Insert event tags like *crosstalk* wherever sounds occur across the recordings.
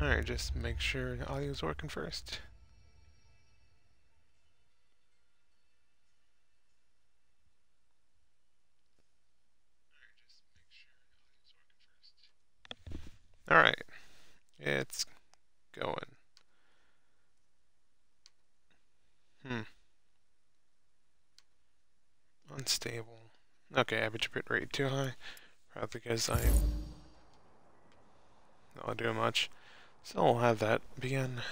Alright, just make sure the audio's working first. Alright, it's going. Hmm. Unstable. Okay, average bit rate too high. Probably because I'm not doing much. So we'll have that begin.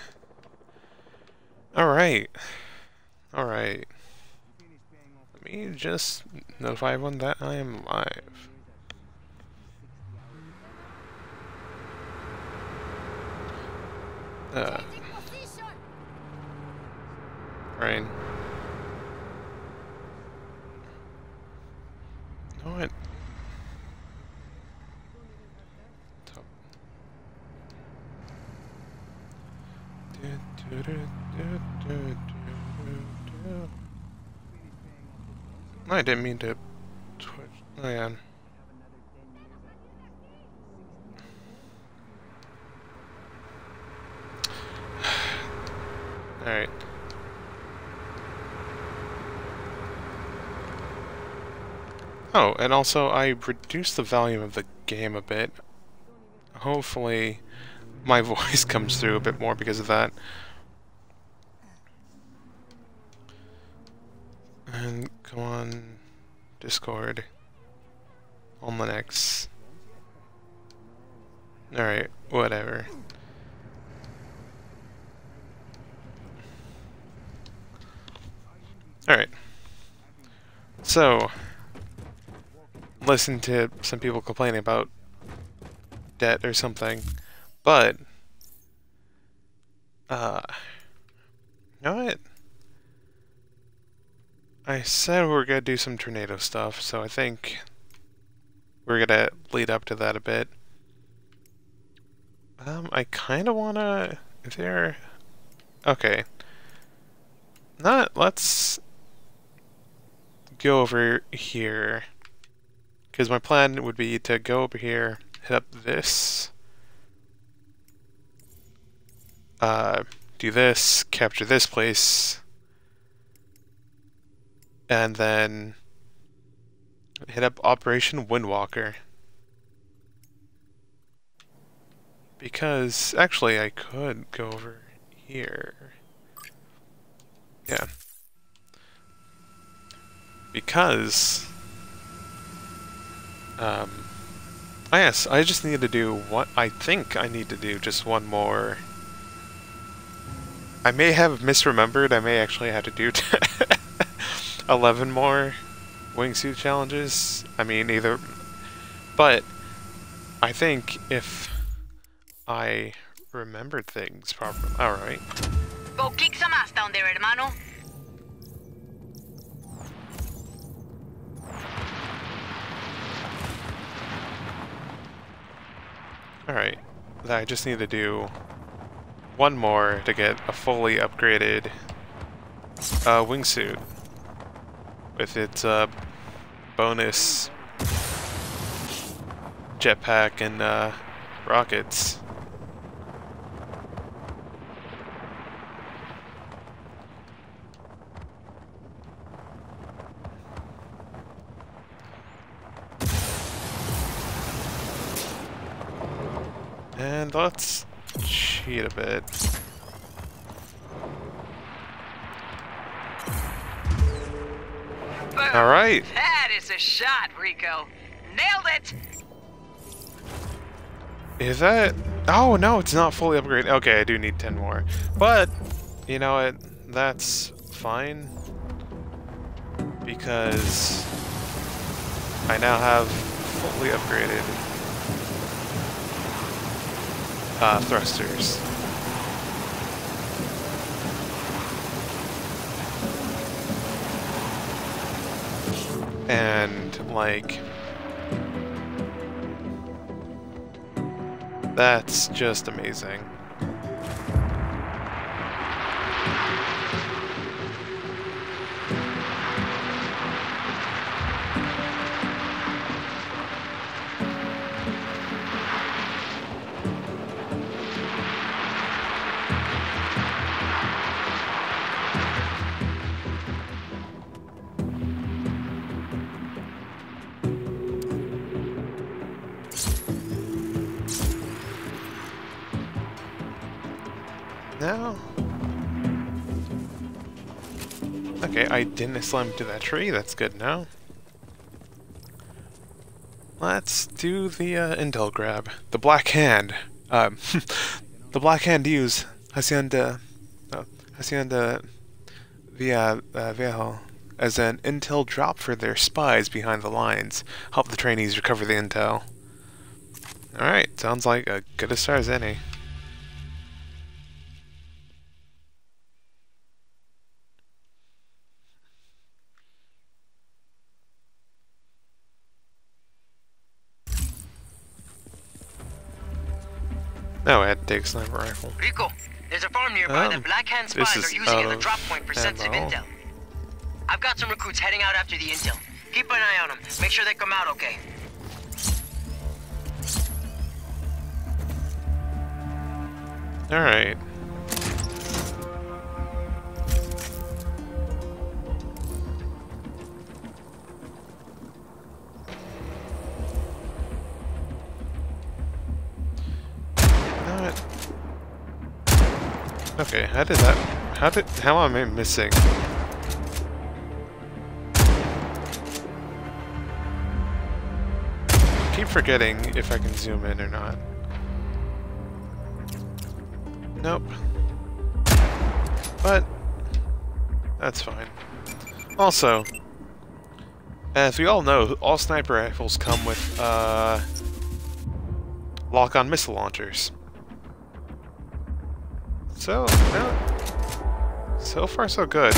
Alright. Alright. Let me just notify everyone that I am live. Uh, rain. know what? Top. Do, do, do, do, do, do. *laughs* I didn't mean to twitch. Oh yeah. *sighs* Alright. Oh, and also I reduced the volume of the game a bit. Hopefully my *laughs* voice comes through a bit more because of that. And come on, Discord, Linux. Alright, whatever. Alright. So, listen to some people complaining about debt or something, but, uh, you know what? I said we are gonna do some tornado stuff, so I think we're gonna lead up to that a bit. Um, I kind of wanna, if there, okay. Not, let's go over here. Because my plan would be to go over here, hit up this, uh, do this, capture this place, and then hit up Operation Windwalker. Because, actually, I could go over here. Yeah. Because... Um... Oh yes, I just need to do what I think I need to do just one more. I may have misremembered, I may actually have to do *laughs* 11 more wingsuit challenges. I mean, either... But, I think if I remembered things properly... Alright. Go kick some ass down there, hermano. Alright. I just need to do one more to get a fully upgraded uh, wingsuit with its uh, bonus jetpack and uh, rockets. And let's cheat a bit. All right. That is a shot, Rico. Nailed it. Is that? Oh no, it's not fully upgraded. Okay, I do need 10 more. But, you know what? That's fine. Because I now have fully upgraded uh, thrusters. And, like... That's just amazing. I didn't slam into that tree. That's good now. Let's do the uh, intel grab. The Black Hand. Um, *laughs* the Black Hand use Hacienda, uh, Hacienda Via uh, Viejo as an intel drop for their spies behind the lines. Help the trainees recover the intel. Alright, sounds like a good a start as any. No, I had to take a sniper rifle. Rico, there's a farm nearby Um, that Black Hand spies are using as a drop point for sensitive intel. I've got some recruits heading out after the intel. Keep an eye on them. Make sure they come out okay. Alright. Okay, how did that... How did... How am I missing? keep forgetting if I can zoom in or not. Nope. But, that's fine. Also, as we all know, all sniper rifles come with, uh, lock-on missile launchers. So, no, so far so good.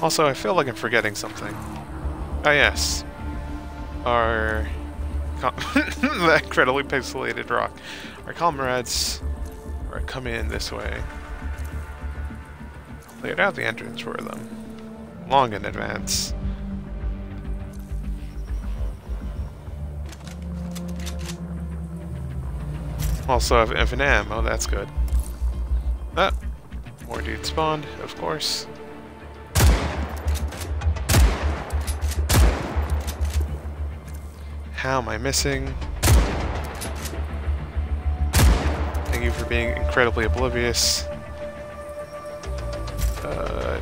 Also, I feel like I'm forgetting something. Ah, yes. Our... *laughs* that incredibly pixelated rock. Our comrades are coming in this way. Laid out the entrance for them. Long in advance. Also have infinite ammo, that's good. Ah, more dudes spawned, of course. How am I missing? Thank you for being incredibly oblivious. Uh,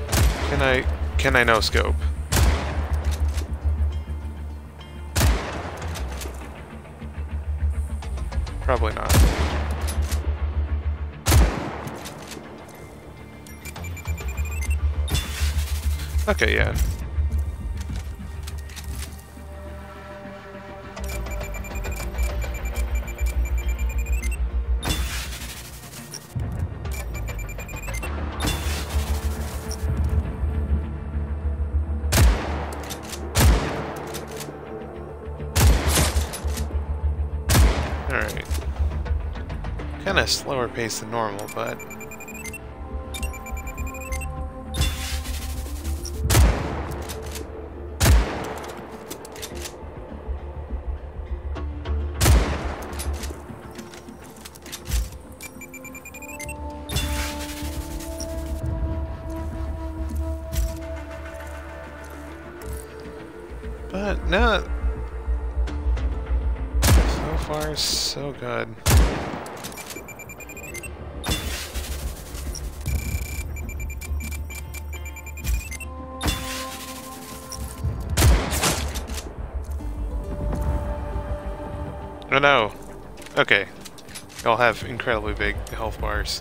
can I can I no scope? Probably not. Okay, yeah. Alright. Kinda slower pace than normal, but... But, Y'all have incredibly big health bars.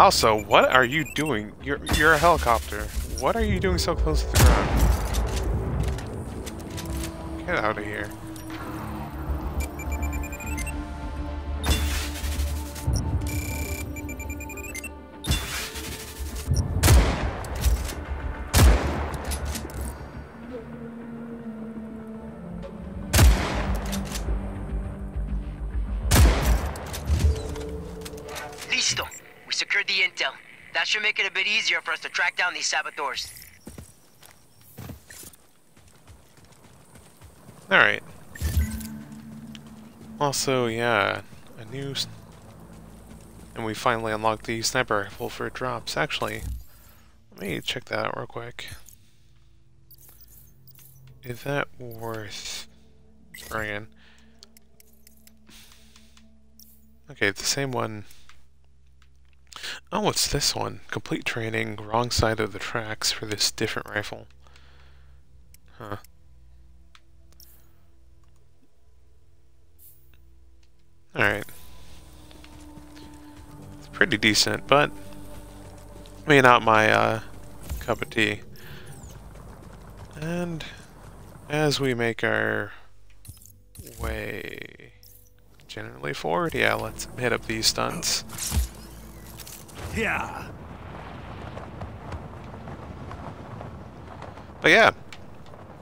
Also, what are you doing? You're you're a helicopter. What are you doing so close to the ground? Down these saboteurs. Alright. Also, yeah, a new... And we finally unlocked the sniper rifle for drops. Actually, let me check that out real quick. Is that worth bringing? Okay, the same one. Oh, it's this one. Complete training, wrong side of the tracks for this different rifle. Huh. Alright. It's pretty decent, but maybe not my uh, cup of tea. And as we make our way generally forward, yeah, let's hit up these stunts. Yeah. But yeah,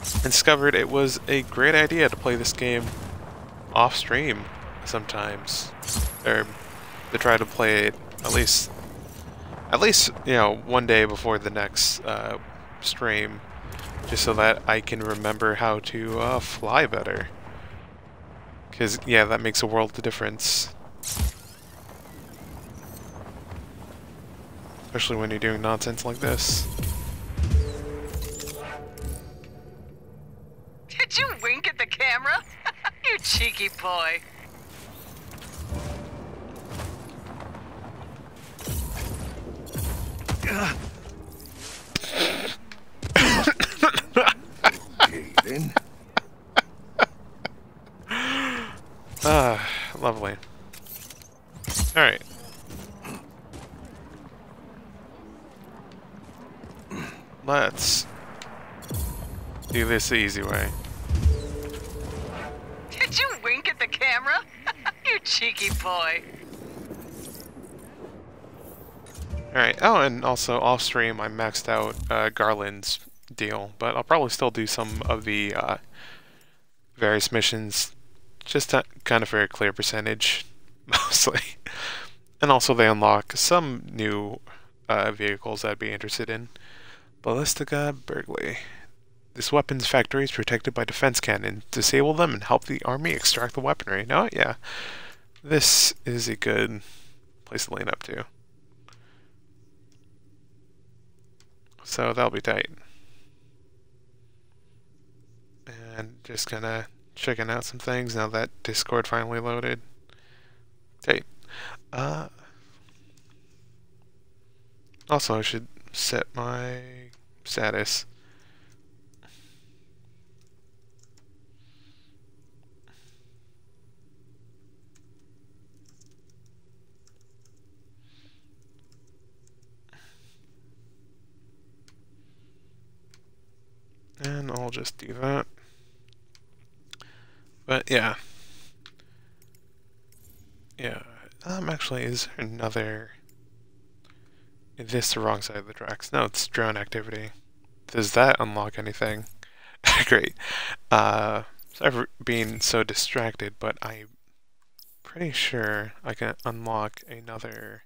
I discovered it was a great idea to play this game off stream sometimes, or to try to play it at least, at least you know one day before the next uh, stream, just so that I can remember how to uh, fly better. Cause yeah, that makes a world of difference. Especially when you're doing nonsense like this. Did you wink at the camera? *laughs* you cheeky boy. Okay, *coughs* then. Ah, lovely. Alright. Let's do this the easy way. Did you wink at the camera? *laughs* you cheeky boy. Alright, oh, and also off stream I maxed out uh, Garland's deal, but I'll probably still do some of the uh, various missions, just to, kind of for a clear percentage, *laughs* mostly. And also they unlock some new uh, vehicles I'd be interested in. Ballistica Burgley. This weapons factory is protected by defense cannon. Disable them and help the army extract the weaponry. No, yeah. This is a good place to lean up to. So that'll be tight. And just of checking out some things now that Discord finally loaded. Tight. Uh, also, I should set my status. And I'll just do that. But yeah. Yeah. Um, actually, is another... Is this the wrong side of the tracks? No, it's drone activity. Does that unlock anything? *laughs* Great. Uh, sorry for being so distracted, but I'm pretty sure I can unlock another...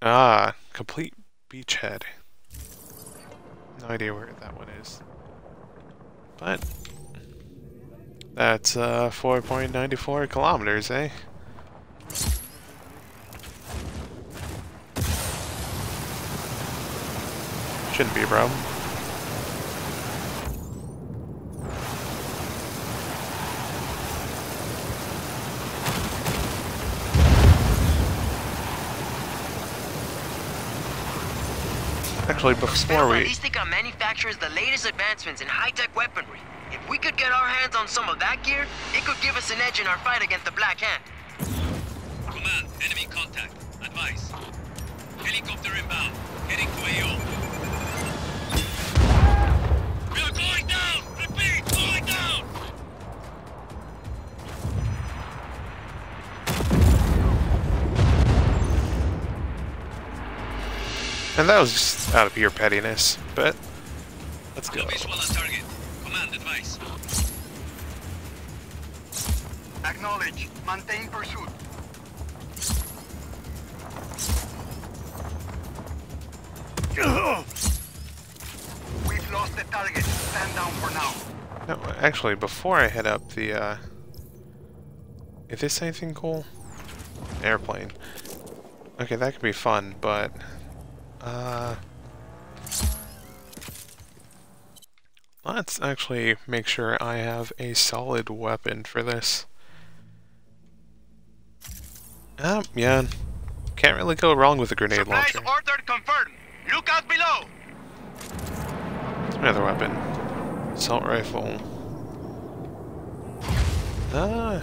Ah, complete beachhead. No idea where that one is. But that's uh 4.94 kilometers, eh? Shouldn't be a problem. Actually, before we... Ballistica manufacturers the latest advancements in high-tech weaponry. If we could get our hands on some of that gear, it could give us an edge in our fight against the Black Hand. Command, enemy contact. Advice. Helicopter inbound. Heading to AO. And that was just out of pure pettiness, but let's go. No visual on target. Command, advice. Acknowledge. Maintain pursuit. We've lost the target. Stand down for now. No, actually, before I head up the, uh... Is this anything cool? Airplane. Okay, that could be fun, but... Uh... Let's actually make sure I have a solid weapon for this. Um, yeah. Can't really go wrong with a grenade Supplies launcher. ordered confirmed. Look out below. Another weapon. Assault rifle. Ah.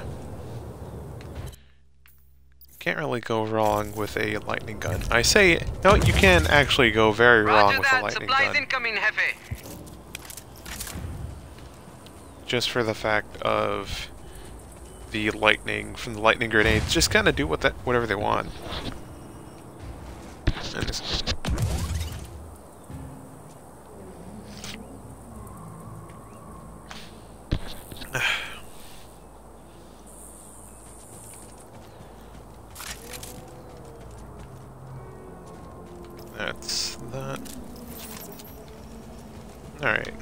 Can't really go wrong with a lightning gun. I say, no, you can actually go very wrong Roger with a that. lightning Supplies gun. incoming, Jefe. Just for the fact of the lightning from the lightning grenades, just kind of do what that whatever they want. *sighs* *sighs* That's that. Alright.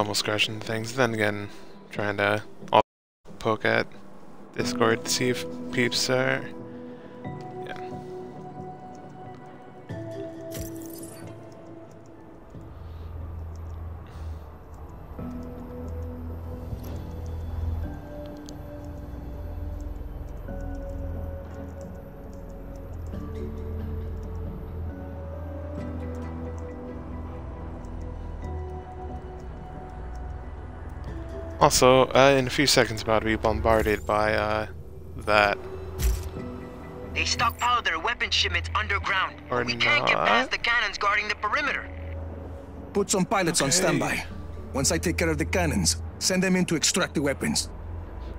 Almost crashed into things. Then again, trying to poke at Discord to see if peeps are. Also, uh, in a few seconds, about to be bombarded by uh, that. They stockpile their weapon shipments underground. Or but we can't get past the cannons guarding the perimeter. Put some pilots on standby. Once I take care of the cannons, send them in to extract the weapons.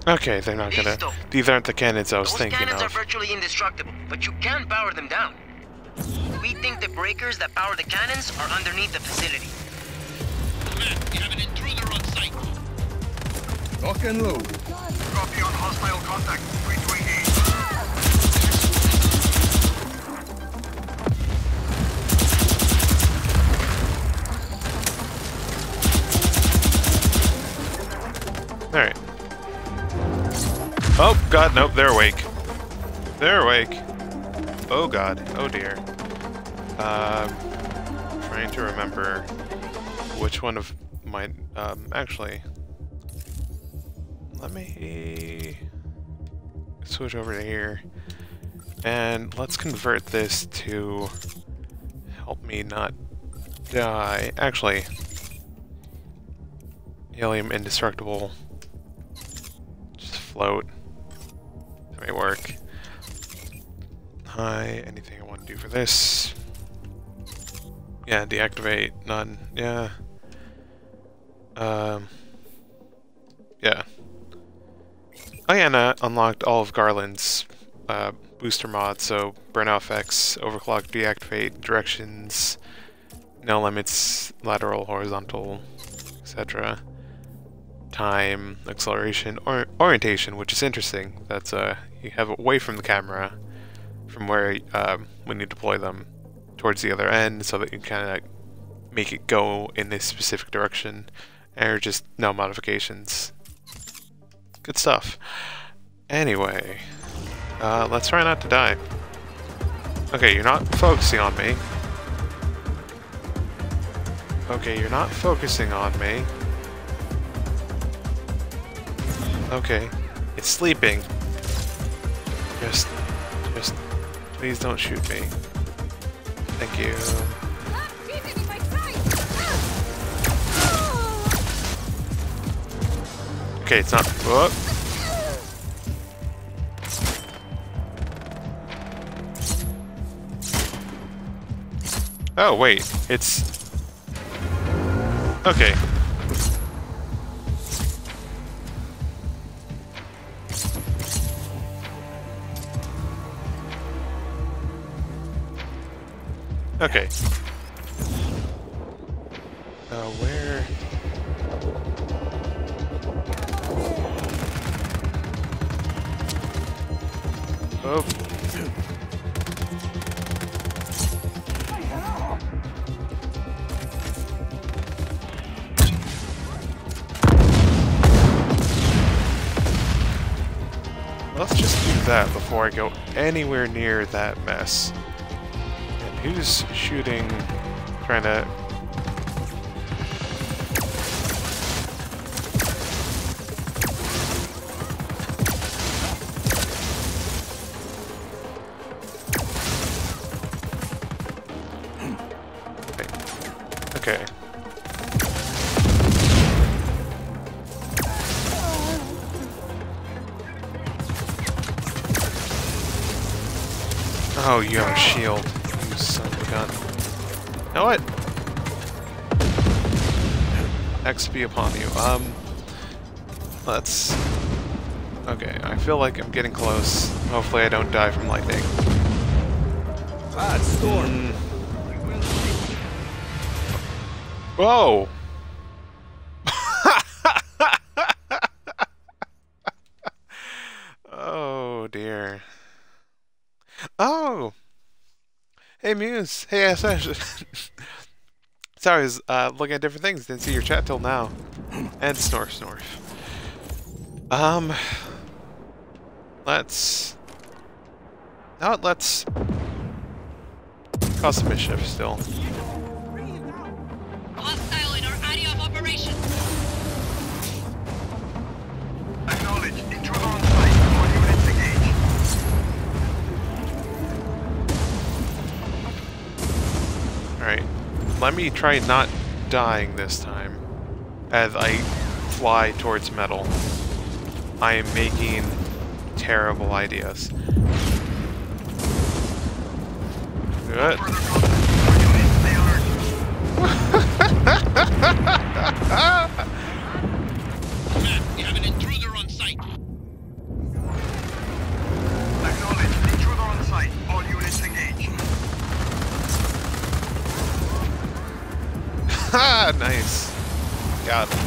Okay, they're not gonna. These aren't the cannons I was Those thinking cannons are virtually indestructible, but you can power them down. We think the breakers that power the cannons are underneath the facility. Command, we have an intruder on site. Lock and load. Copy on hostile contact. Free to engage. Alright. Oh, god, nope, they're awake. They're awake. Oh god, oh dear. Um, trying to remember which one of my, um, actually, let me switch over to here, and let's convert this to help me not die. Actually, helium indestructible. Just float. That may work. Hi, anything I want to do for this? Yeah, deactivate, none. Yeah. Um. Yeah. And uh, unlocked all of Garland's uh, booster mods, so burnout effects, overclock, deactivate, directions, no limits, lateral, horizontal, etc time, acceleration, or orientation, which is interesting. That's uh, you have away from the camera, from where um, when you deploy them, towards the other end, so that you can kind of make it go in this specific direction, or just no modifications. Good stuff. Anyway, uh, let's try not to die. Okay, you're not focusing on me. Okay, you're not focusing on me. Okay, it's sleeping. Just, just, please don't shoot me. Thank you. Okay, it's not. Whoop. Oh wait, it's okay. Okay. Uh, where? Oh. Let's just do that before I go anywhere near that mess. And who's shooting, trying to... Oh, you have a shield. You son of a gun. You know what? XP upon you. Um, let's... Okay, I feel like I'm getting close. Hopefully I don't die from lightning. Ah, storm. Mm. Whoa! oh dear. Oh! Hey Muse! Hey SS! *laughs* Sorry, I was uh, looking at different things. Didn't see your chat till now. And snore, snore. Um... Let's... Now let's... Cause some mischief still. Let me try not dying this time. As I fly towards metal. I am making terrible ideas. Good. *laughs* *laughs* Ha! *laughs* nice. Got him.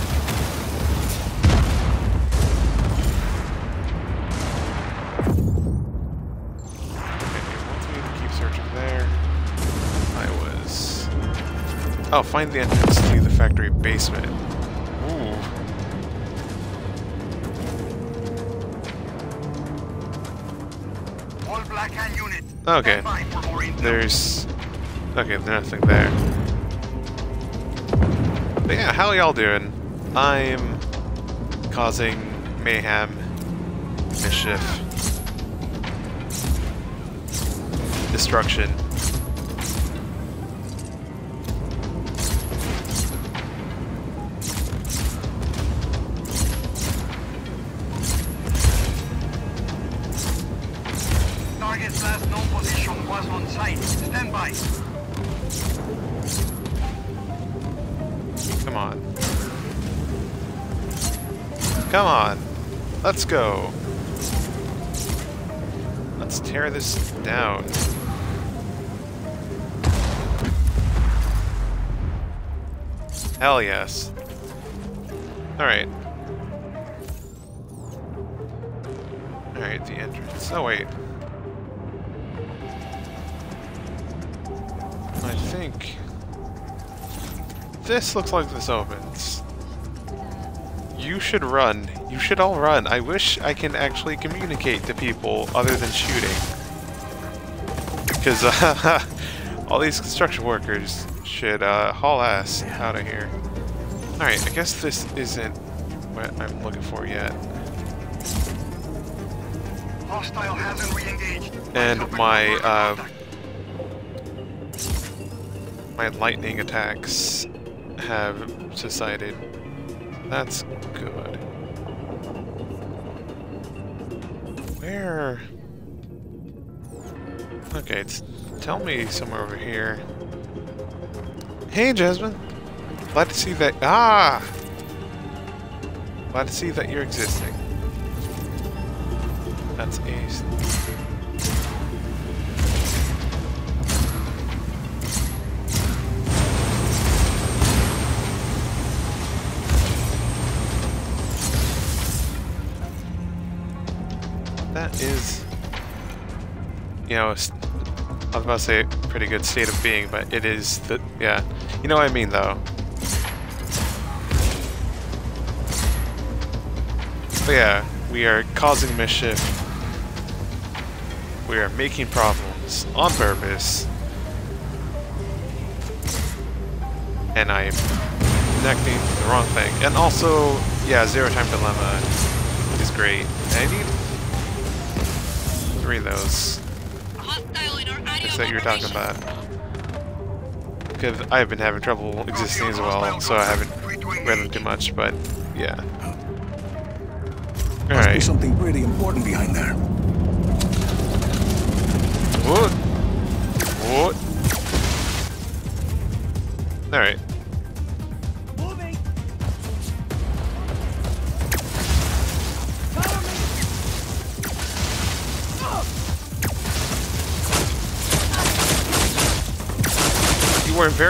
Okay, it wants me to keep searching there. I was... Oh, find the entrance to the factory basement. Ooh. All Black units. Okay. Stand by for more intel. There's... Okay, there's nothing there. But yeah, how y'all doing? I'm causing mayhem, mischief, destruction. Tear this down. Hell yes. Alright. Alright, the entrance. Oh, wait. I think... this looks like this opens. You should run. You should all run. I wish I can actually communicate to people other than shooting. Because uh, *laughs* all these construction workers should uh, haul ass out of here. Alright, I guess this isn't what I'm looking for yet. Hostile hasn't re-engaged. And my, uh. My lightning attacks have subsided. That's good. Where? Okay, it's, tell me somewhere over here. Hey, Jasmine. Glad to see that. Ah! Glad to see that you're existing. That's ace. That is, you know, was about to say pretty good state of being, but it is the, yeah. You know what I mean, though. But yeah, we are causing mischief. We are making problems on purpose. And I am connecting the wrong thing. And also, yeah, Zero Time Dilemma is great. I need three of those. Hostile in our area Things of that you're talking about. Because I've been having trouble existing as well, so I haven't read them too much, but yeah. Must be Alright. something pretty important behind there. What? What?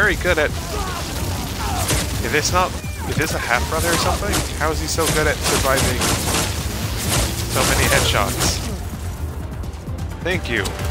Very good at... Is this not... Is this a half-brother or something? How is he so good at surviving so many headshots? Thank you.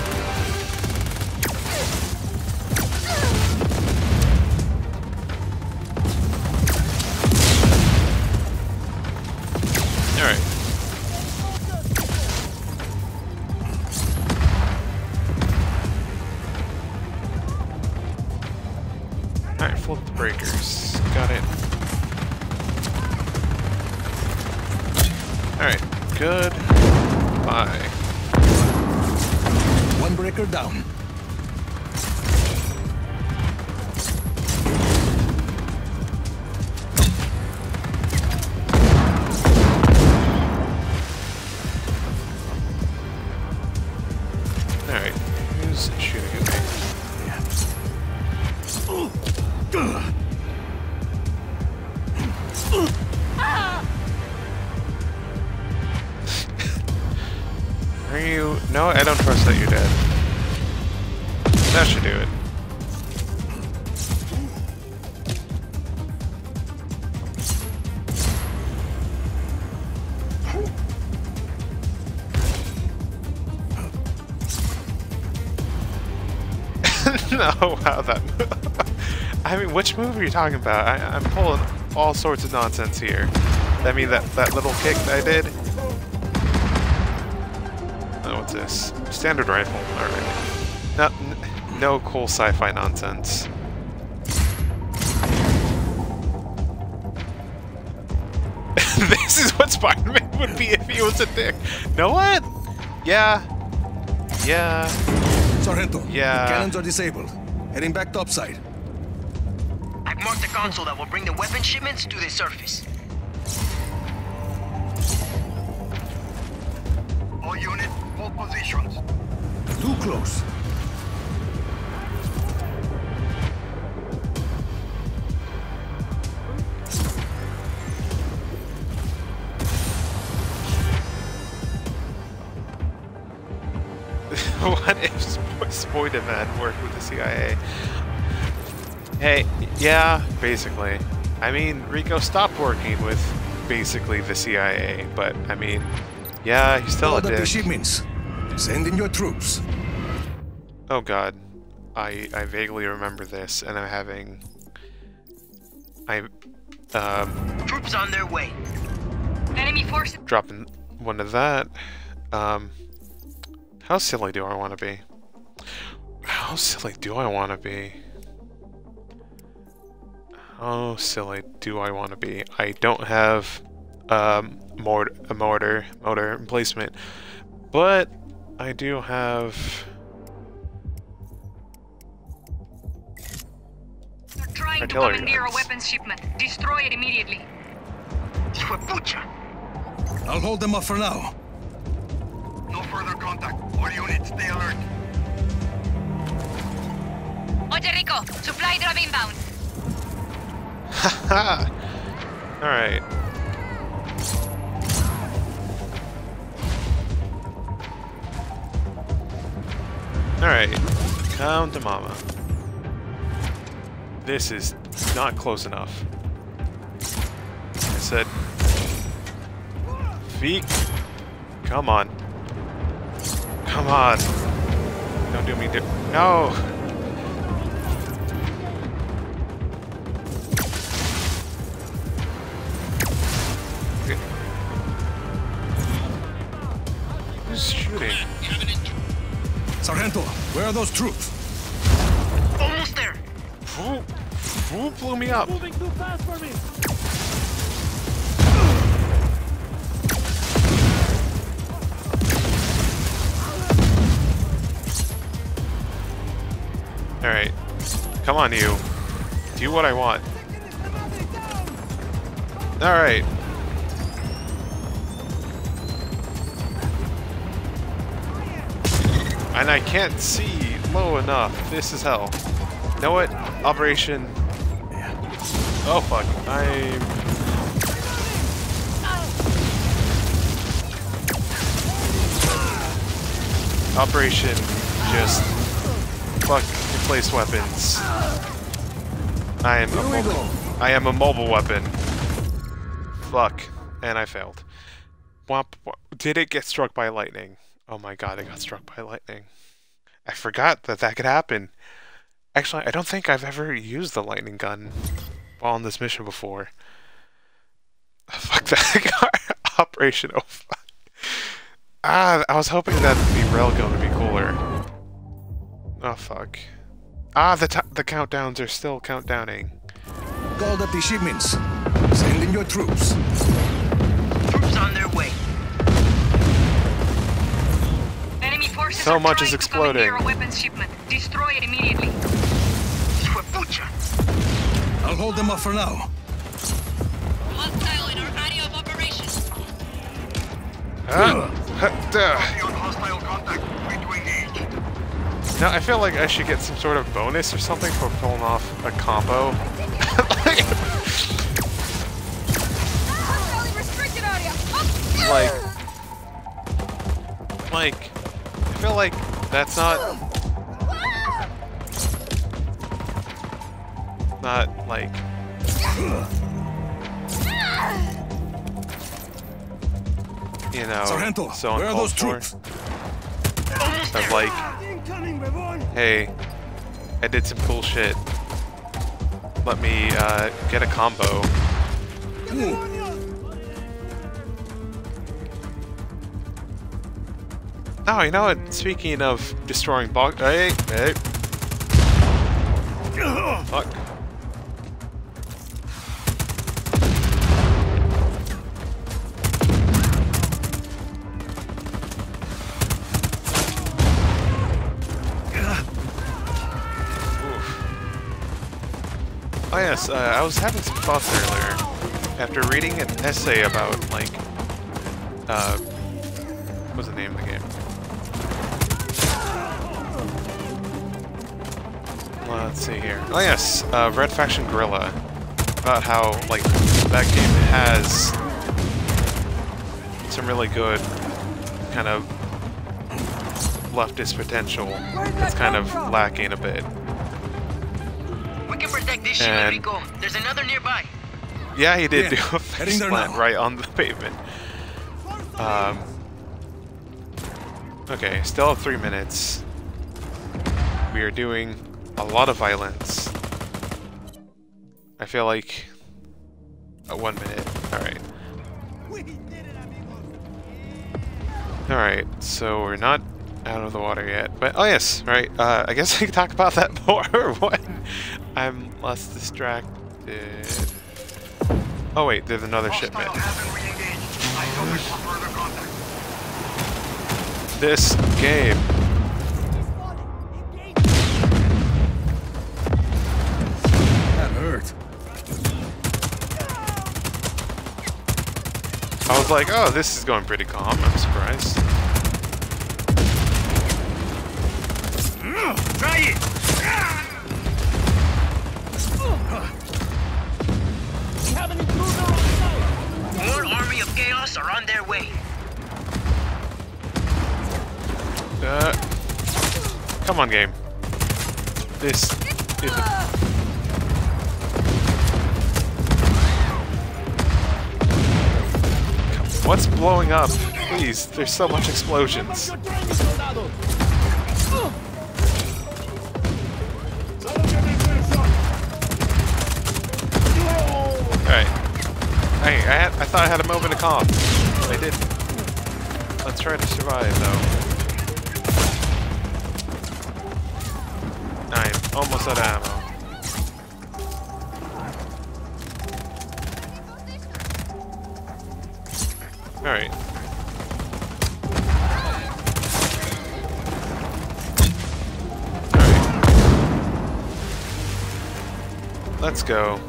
No, *laughs* wow, that. *laughs* I mean, which move are you talking about? I, I'm pulling all sorts of nonsense here. I mean, that that little kick that I did. Oh, what's this? Standard rifle. All right. No, no cool sci-fi nonsense. *laughs* this is what Spider-Man would be if he was a dick. Know what? Yeah. Yeah. Sargento, Yeah. the cannons are disabled. Heading back topside. I've marked the console that will bring the weapon shipments to the surface. All units, hold positions. Too close. Sp- Spider-Man worked with the CIA? Hey, yeah, basically. I mean, Rico stopped working with basically the CIA, but I mean, yeah, he's still a Load up the dick. shipments. Send in your troops. Oh god, I I vaguely remember this, and I'm having I... Um, Troops on their way. Enemy forces. dropping one of that. Um, how silly do I want to be? How silly do I want to be? How silly do I want to be? I don't have um, mort a mortar motor emplacement, but I do have. They're trying Artillery to commandeer a weapons shipment. Destroy it immediately. Pucha. I'll hold them off for now. No further contact. All units, stay alert. Oye, Rico, supply drop inbound. Ha! *laughs* Alright. Alright. Come to mama. This is not close enough. I said... Feet. Come on. Come on. Don't do me di- No! Sargento, where are those troops? Almost there. Who, who blew me up? Moving too fast for me. Alright. Come on, you. Do what I want. Alright. And I can't see low enough. This is hell. Know what? Operation. Oh fuck. I'm. Operation just fuck replace weapons. I am a mobile. I am a mobile weapon. Fuck. And I failed. Womp, womp. Did it get struck by lightning? Oh my god, I got struck by lightning. I forgot that that could happen. Actually, I don't think I've ever used the lightning gun while on this mission before. *laughs* Fuck that. *laughs* Operation oh fuck. Ah, I was hoping that the railgun would be cooler. Oh fuck. Ah, the the countdowns are still countdowning. Called up the shipments. Send in your. Troops So much trying is exploding. weapons shipment. Destroy it immediately. Pucha. I'll hold them off for now. Hostile in our area of operations. Ah, huh, duh. Copy on hostile contact. Free to engage. Now I feel like I should get some sort of bonus or something for pulling off a combo. *laughs* Hostile restricted area. like, like, Like that's not, not like, you know, Sargento, so where are those troops? Of like, hey, I did some cool shit. Let me uh, get a combo. Oh, you know what? Speaking of destroying box, hey, hey. Fuck. Oh yes, uh, I was having some thoughts earlier after reading an essay about like, uh, what's the name of the game? Let's see here. Oh yes, uh, Red Faction Guerrilla. About how like that game has some really good kind of leftist potential. That's kind of lacking a bit. We can protect this shipment, And- Rico. There's another nearby. Yeah, he did Yeah, do a heading face plant right on the pavement. Um. Okay, still have three minutes. We are doing a lot of violence. I feel like Uh, one minute. Alright. Alright, so we're not out of the water yet. But, oh yes, right. Uh, I guess *laughs* I can talk about that *laughs* more *laughs* when I'm less distracted. Oh wait, there's another shipment. Hostile hasn't I was like, oh, this is going pretty calm. I'm surprised. Try it! More army of chaos are on their way. Uh, come on, game. This is. What's blowing up? Please, there's so much explosions. Alright. Hey, I, had, I thought I had a moment to calm. I didn't. Let's try to survive, though. I'm almost out of ammo. Alright. Alright. Let's go.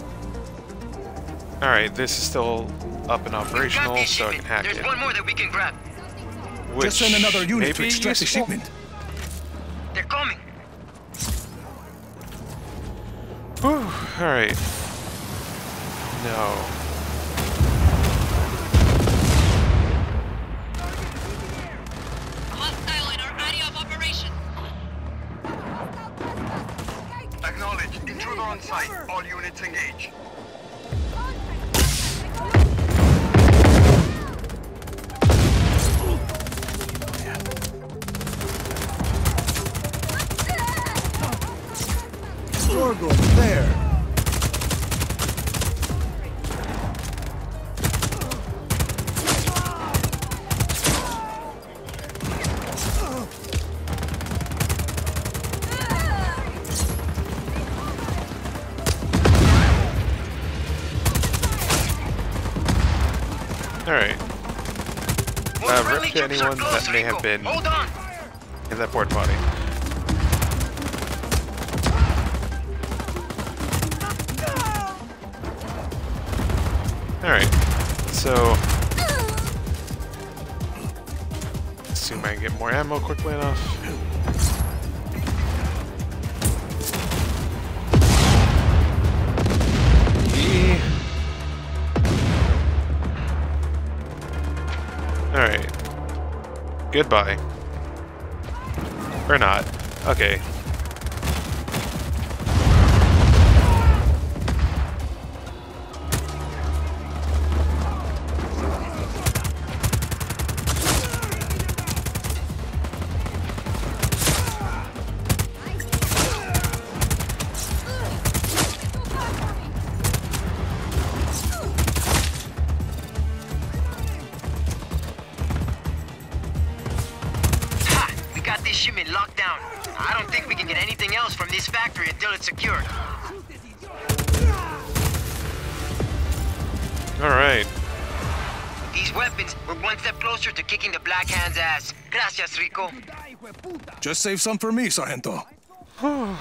Alright, this is still up and operational, this so I can shipment. hack There's it. one more that we can grab. Which Just send another unit to extract the shipment. They're coming. Whew, alright. No. Units engage. Anyone that may have been- Hold on. In that port body. Alright. So. Assume I can get more ammo quickly enough. Goodbye. Or not. Okay. Just save some for me, Sargento. *sighs* Alright.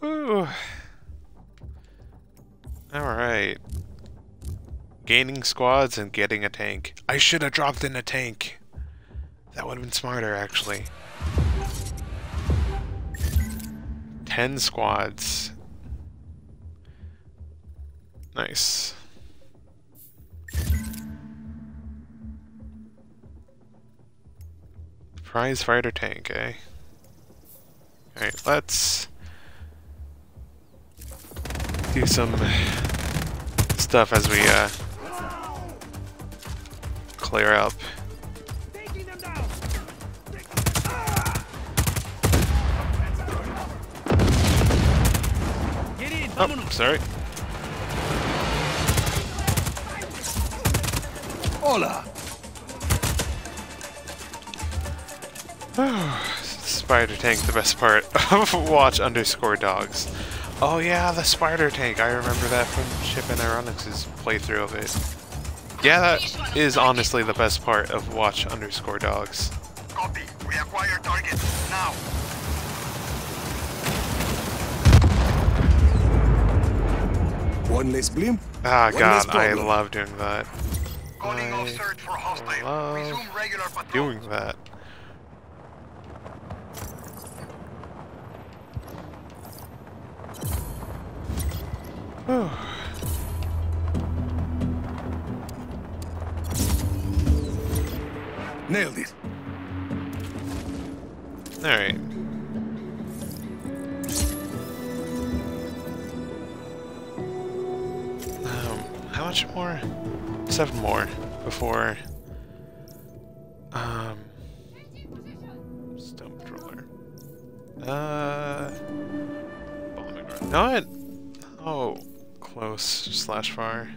*laughs* Alright. Gaining squads and getting a tank. I should have dropped in a tank. That would have been smarter, actually. Ten squads. Nice. Prize fighter tank, eh? Alright, let's do some stuff as we uh, clear up. Oh, sorry. Hola. *sighs* Spider tank, the best part of *laughs* watch underscore dogs. Oh yeah, the spider tank. I remember that from Chip and Ironicus' playthrough of it. Yeah, that is honestly the best part of watch underscore dogs. Copy. We acquire target. Now. One less blimp. Ah One god, I love doing that. Calling off search for hostile. Resume regular patrol. Doing that. *sighs* Nailed it. Alright. Um, how much more? Seven more before. Um. Stone Patroller. Uh. Bombing run. No, it. Oh, close slash far.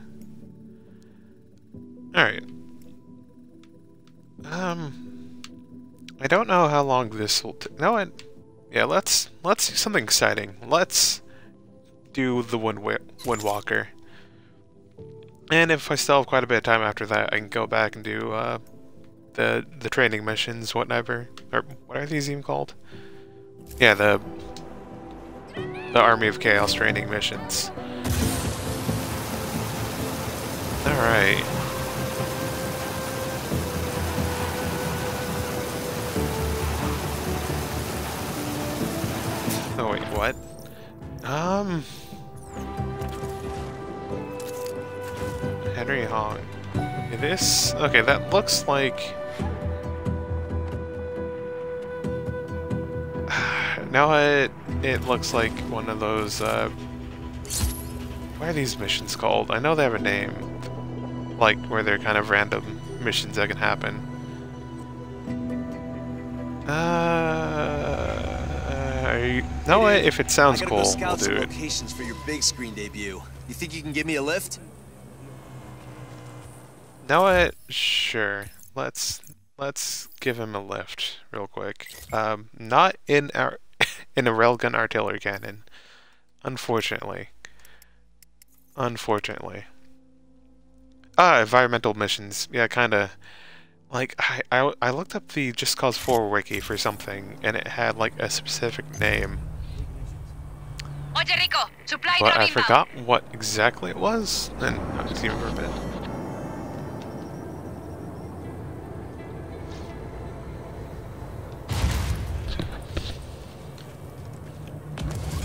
Alright. Um. I don't know how long this will. take. no, it. Yeah, let's let's do something exciting. Let's do the Wind Wa- Windwalker. And if I still have quite a bit of time after that, I can go back and do uh, the the training missions, whatever. Or what are these even called? Yeah, the the Army of Chaos training missions. All right. Oh wait, what? Um. Henry Hong. This... okay. That looks like. *sighs* now it it looks like one of those. Uh, what are these missions called? I know they have a name, like where they're kind of random missions that can happen. Uh, you, what? If it sounds cool, we'll do it. locations for your big screen debut. You think you can give me a lift? Know what? Sure. Let's let's give him a lift real quick. Um, not in our *laughs* in a railgun artillery cannon, unfortunately. Unfortunately. Ah, environmental missions. Yeah, kind of. Like I, I I looked up the Just Cause 4 wiki for something, and it had like a specific name, Oye, Rico, supply but I forgot what exactly it was, and I just even for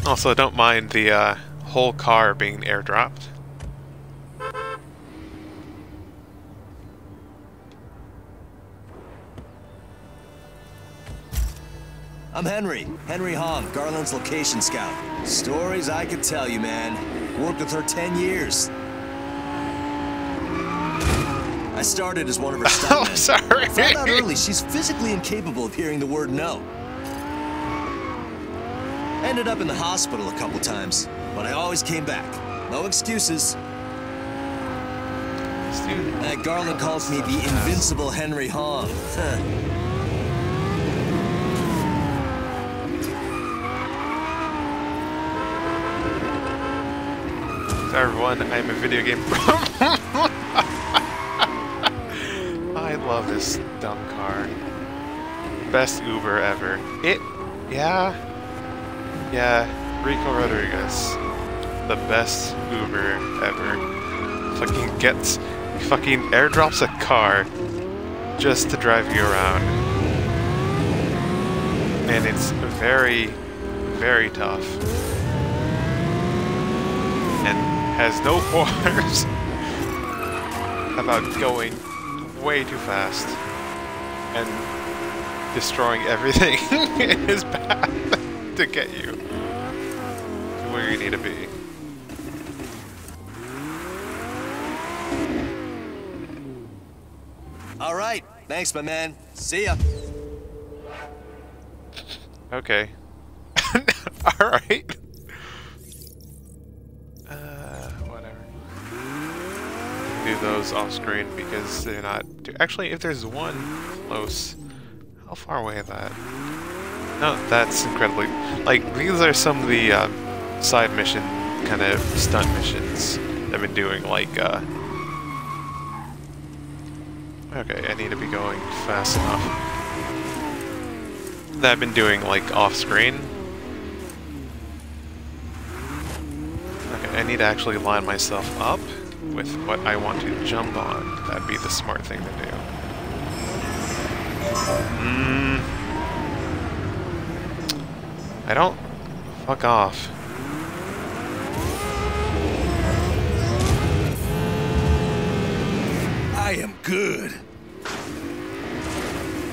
Also, don't mind the uh, whole car being airdropped. I'm Henry. Henry Hong, Garland's location scout. Stories I could tell you, man. Worked with her 10 years. I started as one of her *laughs* Oh, stuntmen. sorry. Found out early she's physically incapable of hearing the word no. Ended up in the hospital a couple times, but I always came back. No excuses. Uh, Garland calls me the invincible Henry Hong. Sorry everyone, I'm a video game *laughs* I love this dumb car. Best Uber ever. It, yeah, yeah, Rico Rodriguez. The best Uber ever. Fucking gets, fucking airdrops a car just to drive you around. And it's very, very tough and has no *laughs* quarters about going way too fast and destroying everything *laughs* in his path *laughs* to get you where you need to be. All right. Thanks, my man. See ya. Okay. *laughs* All right. Uh, whatever. Do those off screen because they're not. Actually, if there's one close, how far away is that? No, that's incredibly. Like these are some of the. Uh, side mission kind of stunt missions I've been doing. Like, uh, okay, I need to be going fast enough. That I've been doing like off screen. Okay, I need to actually line myself up with what I want to jump on. That'd be the smart thing to do. Mm. I don't... Fuck off. I am good.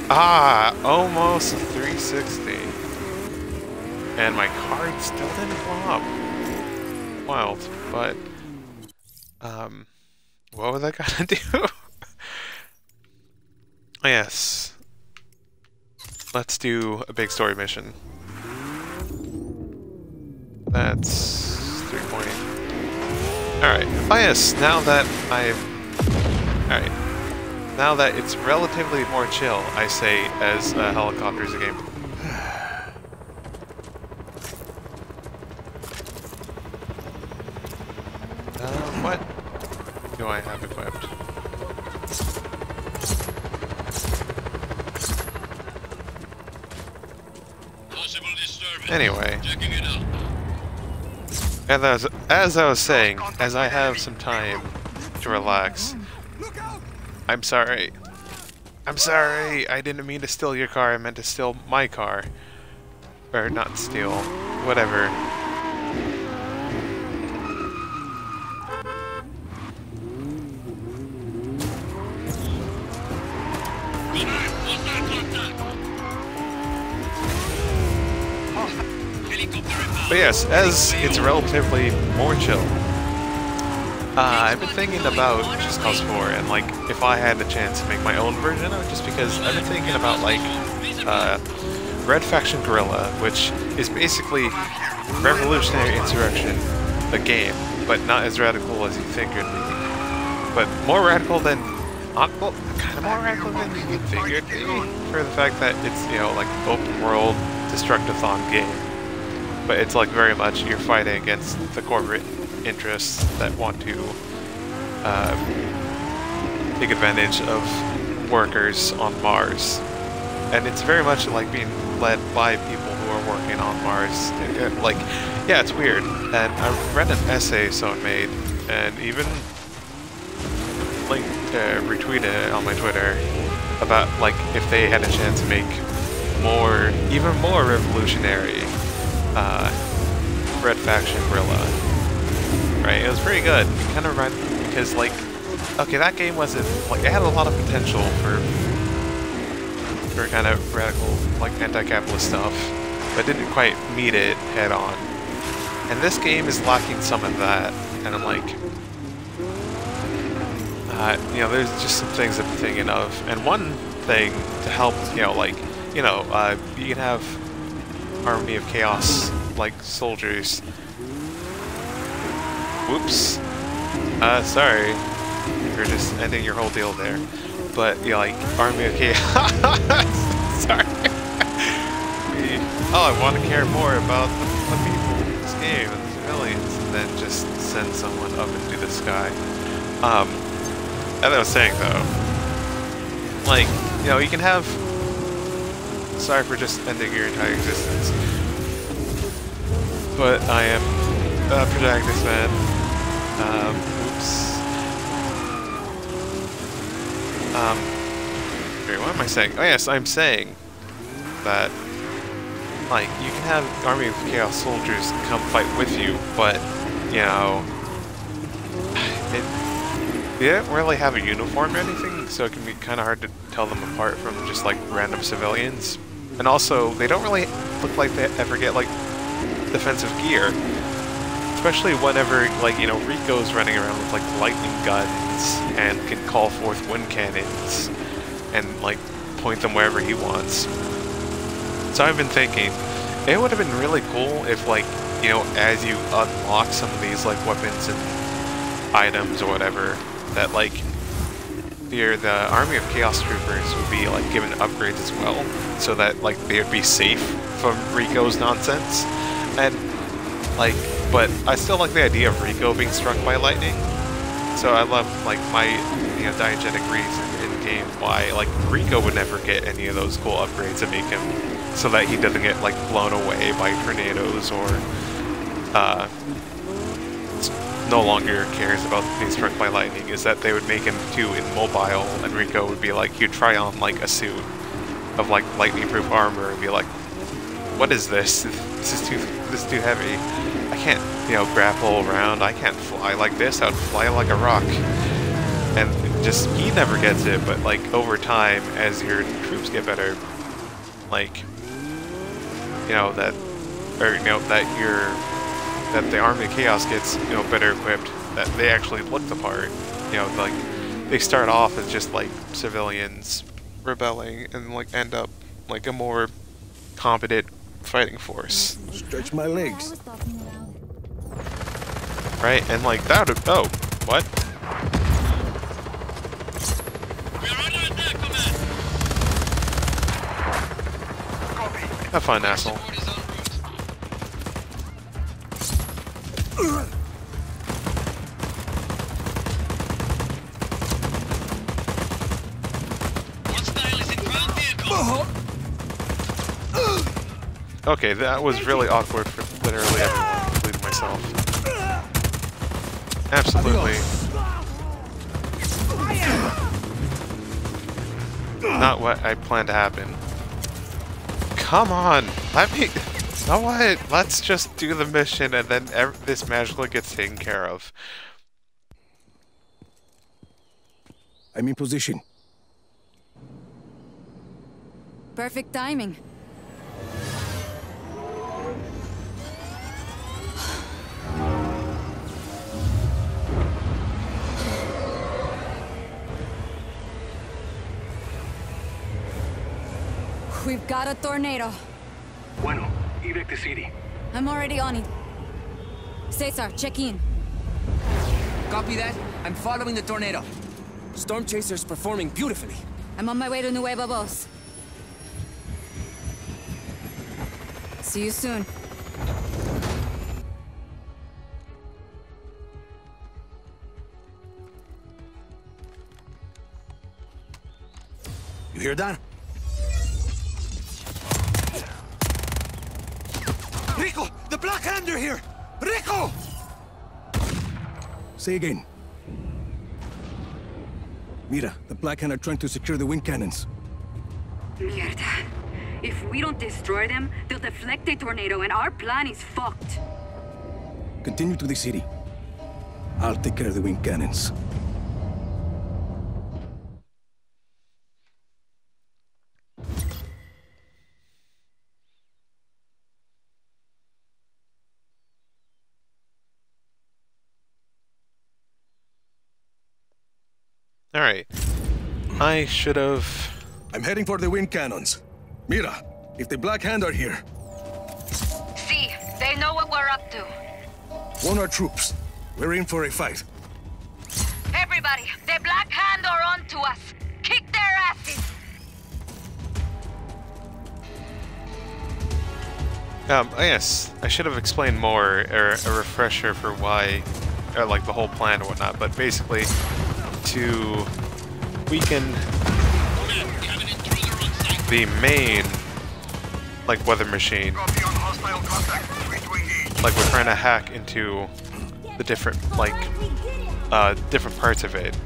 Ah, almost 360. And my card still didn't blow up. Wild, but... Um, what was I gonna *laughs* do? yes. Let's do a big story mission. That's three point. Alright. Oh yes, now that I've Alright. Now that it's relatively more chill, I say, as uh, helicopters a game. *sighs* Uh, what do I have equipped? Possible disturbance. Anyway, out. as as I was saying, as I have some time to relax, I'm sorry. I'm sorry. I didn't mean to steal your car. I meant to steal my car. Or not steal. Whatever. But yes, as it's relatively more chill, uh, I've been thinking about Just Cause 4 and like if I had the chance to make my own version of it, just because I've been thinking about like uh, Red Faction Guerrilla, which is basically Revolutionary Insurrection, the game, but not as radical as you think it'd be. But more radical than, not, well, kind of more radical than you think it'd be, for the fact that it's, you know, like open world, destructathon game. But it's like very much you're fighting against the corporate interests that want to uh, take advantage of workers on Mars. And it's very much like being led by people who are working on Mars. Like, yeah, it's weird. And I read an essay someone made, and even linked, uh, retweeted on my Twitter about like if they had a chance to make more, even more revolutionary uh, Red Faction Guerrilla. Right, it was pretty good. It kind of run because like, okay, that game wasn't like it had a lot of potential for for kind of radical like anti-capitalist stuff, but didn't quite meet it head on. And this game is lacking some of that, and I'm like, uh, you know, there's just some things I'm thinking of. And one thing to help, you know, like, you know, uh, you can have Army of Chaos, like, soldiers. Whoops. Uh, sorry. You're just ending your whole deal there. But, you know, like, Army Chaos. *laughs* sorry. oh, I want to care more about the, the people in this game and the civilians, then just send someone up into the sky. Um, as I was saying though, like, you know, you can have. Sorry for just ending your entire existence. But I am a protagonist man. Um, oops. Um, wait, what am I saying? Oh yes, I'm saying that, like, you can have Army of Chaos soldiers come fight with you, but, you know, it, they don't really have a uniform or anything, so it can be kind of hard to tell them apart from just like random civilians. And also, they don't really look like they ever get like defensive gear. Especially whenever, like, you know, Rico's running around with like lightning guns and can call forth wind cannons and like point them wherever he wants. So I've been thinking, it would have been really cool if like, you know, as you unlock some of these like weapons and items or whatever, that like the the army of chaos troopers would be like given upgrades as well, so that like they would be safe from Rico's nonsense, and like, but I still like the idea of Rico being struck by lightning. So I love like my you know diegetic reason in game why like Rico would never get any of those cool upgrades that make him so that he doesn't get like blown away by tornadoes or uh, no longer cares about being struck by lightning is that they would make him too immobile and Rico would be like he'd try on like a suit of like lightning proof armor and be like what is this *laughs* this is too this is too heavy. I can't you know grapple around. I can't fly like this. I'd fly like a rock. And just he never gets it but like over time as your troops get better like you know that or you know that your that the army of chaos gets you know better equipped that they actually look the part. You know like they start off as just like civilians rebelling and like end up like a more competent fighting force Stretch my legs. right and like that would oh what We are under attack, Copy. have fun asshole okay that was really awkward for literally everyone including myself absolutely not what I planned to happen. Come on, let me. You know what? Let's just do the mission and then ev this magically gets taken care of. I'm in position. Perfect timing. We've got a tornado. Bueno, evac the city. I'm already on it. Cesar, check in. Copy that. I'm following the tornado. Storm Chaser's performing beautifully. I'm on my way to Nueva Voz. See you soon. You hear that? The Black Hand are here! Rico! Say again. Mira, the Black Hand are trying to secure the wind cannons. Mierda. If we don't destroy them, they'll deflect a tornado and our plan is fucked. Continue to the city. I'll take care of the wind cannons. Alright. I should have. I'm heading for the wind cannons. Mira, if the Black Hand are here, See, they know what we're up to. one our troops. We're in for a fight. Everybody, the Black Hand are on to us. Kick their asses. Um, oh yes, I should have explained more, or a refresher for why, or like the whole plan and whatnot, but basically, to weaken the main, like, weather machine, like we're trying to hack into the different, like, uh, different parts of it,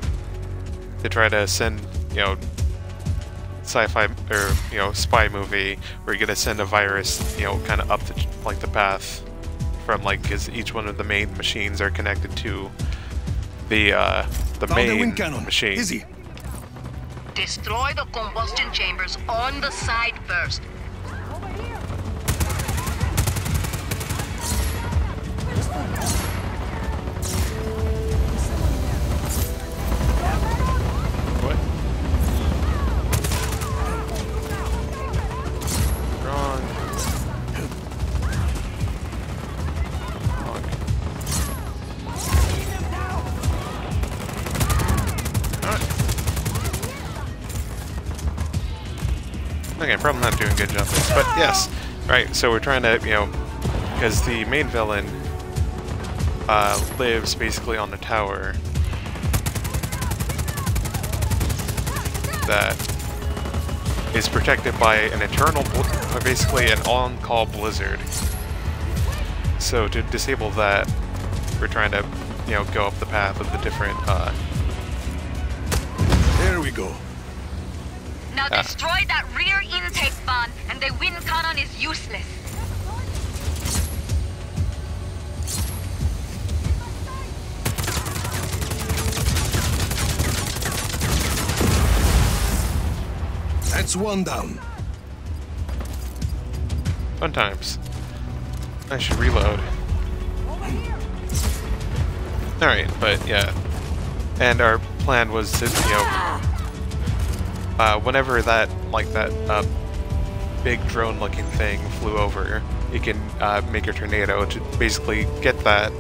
to try to send, you know, sci-fi or you know spy movie where you're gonna send a virus you know kind of up the like the path from like because each one of the main machines are connected to the uh the Found main wind cannon. machine Easy. Destroy the combustion chambers on the side first. Right, so we're trying to, you know, because the main villain uh, lives basically on the tower that is protected by an eternal, basically an on-call blizzard. So to disable that, we're trying to, you know, go up the path of the different, uh, There we go. Now Ah. destroy that rear intake van, and the wind cannon is useless. That's one down. fun times. I should reload. Alright, but yeah. And our plan was to, you know, uh, whenever that, like that, uh, big drone-looking thing flew over, you can uh, make a tornado to basically get that,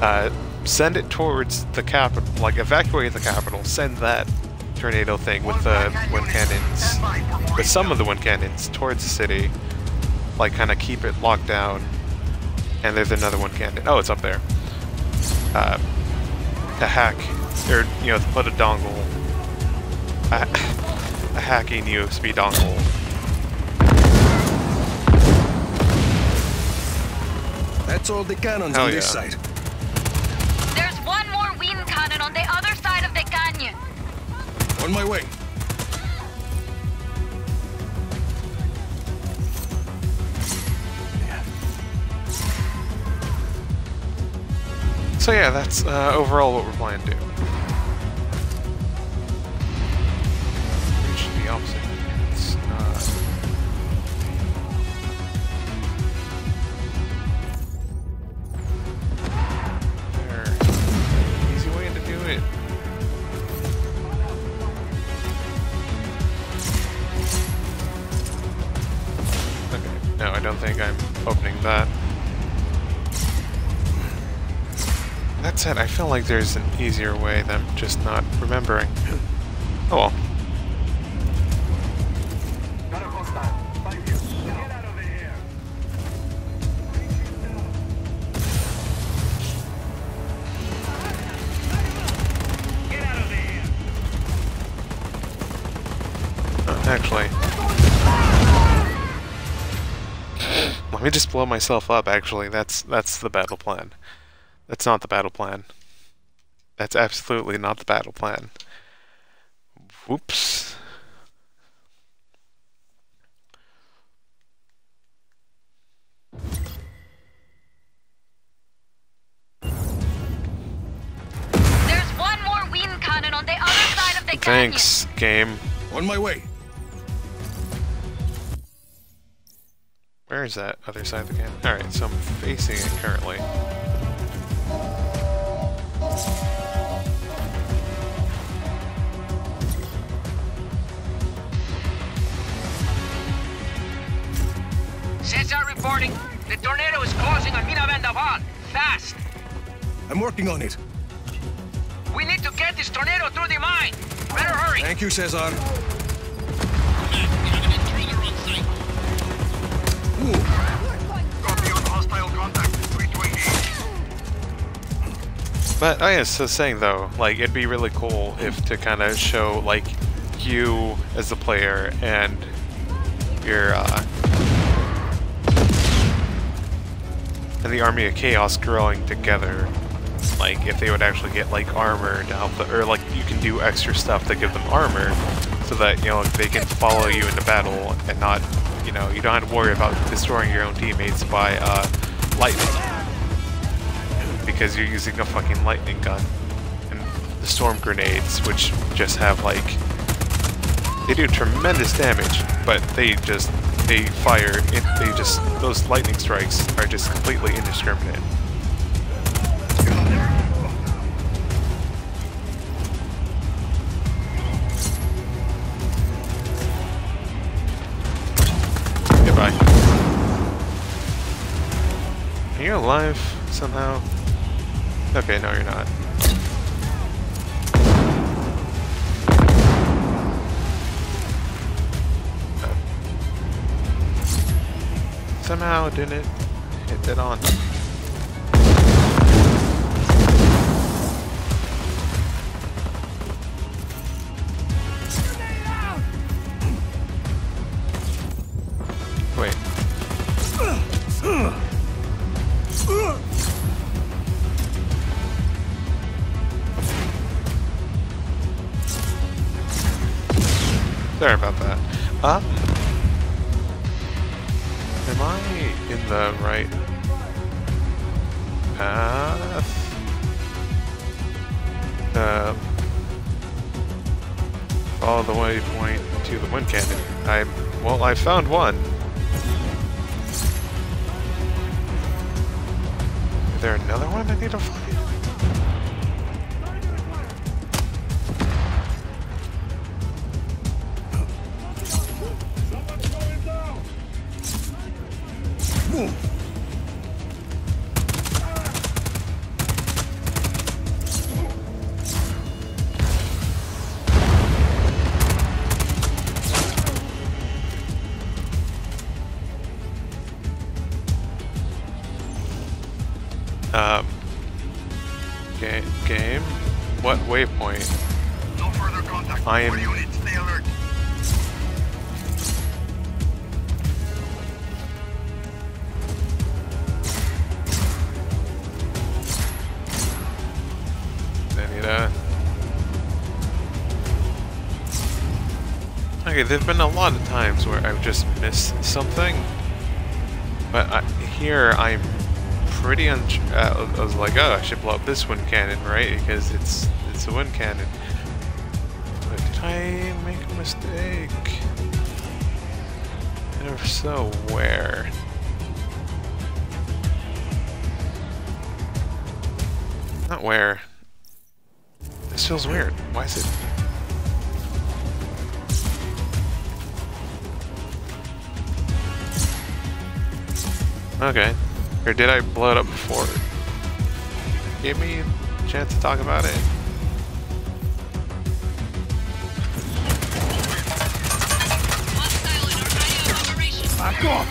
uh, send it towards the capital, like evacuate the capital, send that tornado thing with the wind cannons, with some of the wind cannons towards the city, like kind of keep it locked down. And there's another one cannon. Oh, it's up there. Uh, to hack, or you know, to put a dongle, a, a hacking USB dongle. That's all the cannons Hell on this side. There's one more wind cannon on the other side of the canyon. On my way. So yeah, that's uh, overall what we're planning to do. Like there's an easier way that I'm just not remembering. Oh well. Uh, actually. Let me just blow myself up, actually. That's that's the battle plan. That's not the battle plan. That's absolutely not the battle plan. Whoops. There's one more wind cannon on the other side of the canyon. Thanks, game. On my way. Where is that other side of the cannon? Alright, so I'm facing it currently. Cesar reporting. The tornado is closing on Mina Vendaval. Fast. I'm working on it. We need to get this tornado through the mine. Better hurry. Thank you, Cesar. Command, we have an intruder on site. Copy on hostile contact. 328. But I was just saying though, like it'd be really cool if to kind of show like you as the player and your uh, and the army of chaos growing together. Like if they would actually get like armor to help, the, or like you can do extra stuff to give them armor, so that you know they can follow you into battle and not, you know, you don't have to worry about destroying your own teammates by uh, lightning because you're using a fucking lightning gun. And the storm grenades, which just have like they do tremendous damage, but they just they fire it they just those lightning strikes are just completely indiscriminate. Goodbye. Are you alive somehow? Okay, no, you're not. Somehow didn't hit that on. I found one. Like, oh, I should blow up this wind cannon, right? Because it's it's a wind cannon. But did I make a mistake? And if so, where? Not where. This feels weird. Why is it? Okay. Or did I blow it up before? Give me a chance to talk about it. Hostile in our area of operation. Back off!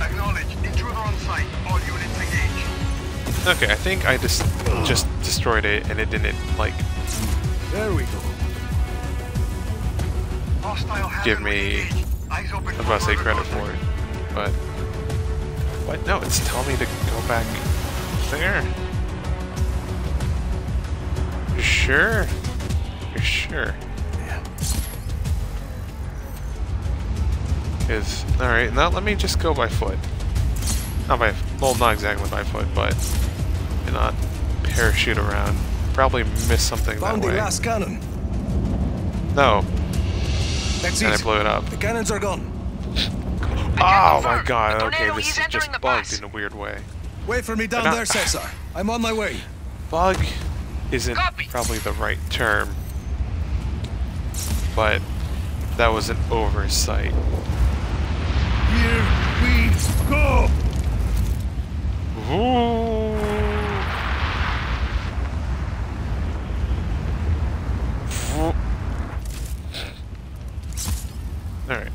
Acknowledge. Intruder on site. All units engage. Okay, I think I just just destroyed it and it didn't like There we go. Give me- engaged. Eyes open I was about to say credit for it, but what? No, it's telling me to go back there. You sure? You're sure? Yeah. Is all right. Now let me just go by foot. Not by well, not exactly by foot, but and not parachute around. Probably miss something Found that the way. last cannon. No, That's and I it. blew it up. The cannons are gone. Oh my god, okay, this is is just bugged in a weird way. Wait for me down not- there, Cesar. I'm on my way. Bug isn't Copy. probably the right term, but that was an oversight. Here we go! Ooh. Ooh. Alright.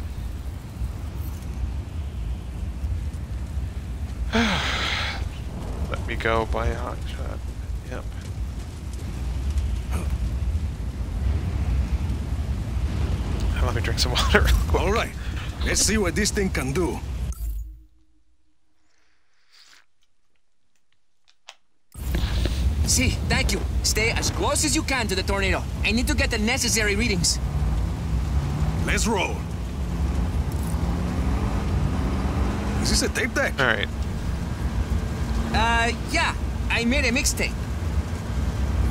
Let me go by a hot shot. Yep. Let me drink some *laughs* water. All right. Let's see what this thing can do. See, thank you. Stay as close as you can to the tornado. I need to get the necessary readings. Let's roll. Is this a tape deck? Alright. Uh, yeah. I made a mixtape.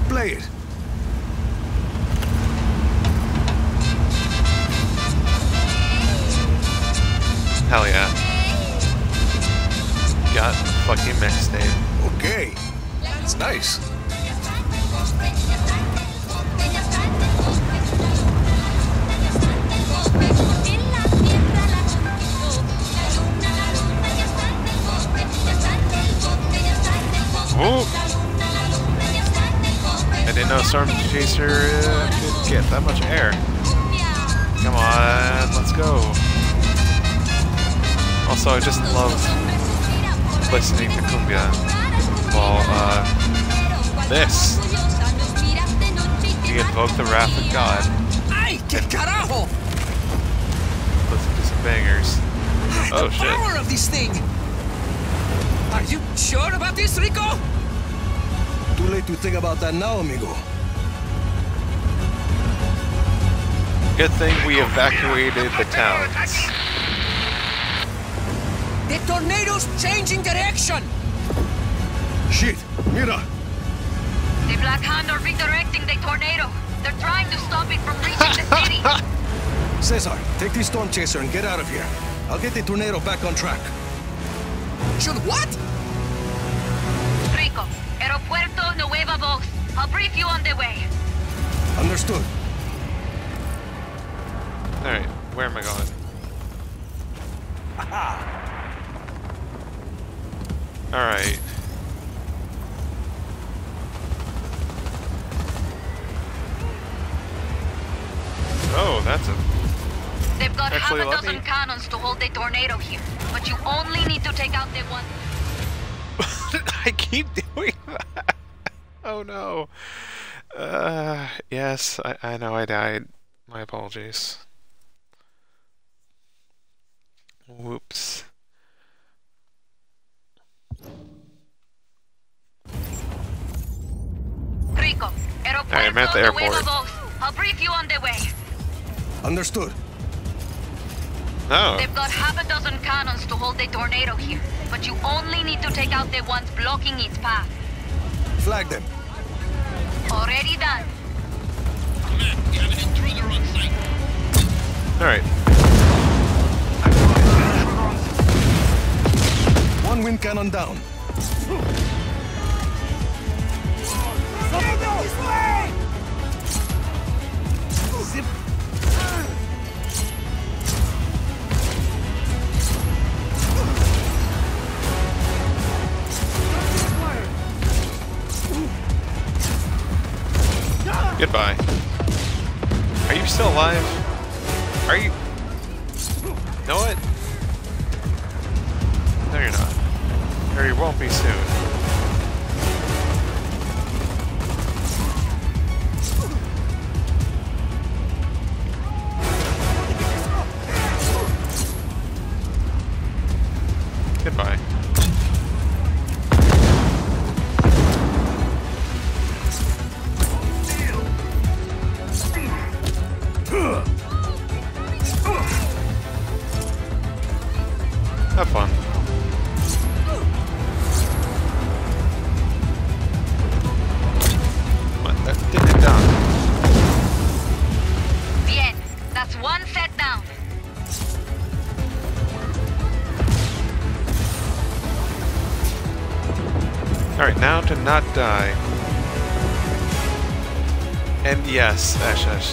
Play it. Hell yeah. Got fucking mixtape. Okay. It's nice. Ooh. I didn't know Storm Chaser uh, could get that much air. Come on, let's go. Also, I just love listening to cumbia while uh, this. You invoke the wrath of God. Ay, que carajo! Listen to some bangers. Oh the shit. power of this thing! Are you sure about this, Rico? Too late to think about that now, amigo. Good thing we evacuated the towns. The tornado's changing direction! Shit! Mira! The Black Hand are redirecting the tornado. They're trying to stop it from reaching the city. *laughs* Cesar, take the storm chaser and get out of here. I'll get the tornado back on track. Should what? Rico, Aeropuerto Nueva Voz. I'll brief you on the way. Understood. Alright, where am I going? Alright. Oh, that's a... They've got Actually, half a dozen me- cannons to hold the tornado here, but you only need to take out the one. *laughs* I keep doing that. Oh no. Uh, yes, I, I know I died. My apologies. Whoops. Rico, Aeropuerto I'm at the airport. Voz. I'll brief you on the way. Understood. No. They've got half a dozen cannons to hold the tornado here, but you only need to take out the ones blocking its path. Flag them. Already done. Command, we have an intruder on site. Alright. One wind cannon down. Goodbye. Are you still alive? Are you... Know what? No, you're not. Or you won't be soon.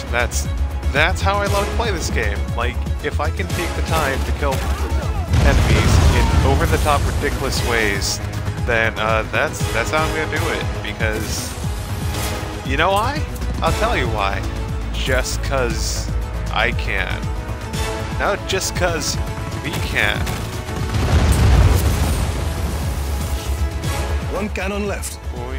Yes, Ash Ash, that's that's how I love to play this game. Like, if I can take the time to kill enemies in over-the-top ridiculous ways, then uh, that's that's how I'm gonna do it. Because you know why? I'll tell you why. Just cause I can. No, just cause we can. One cannon left. Boink.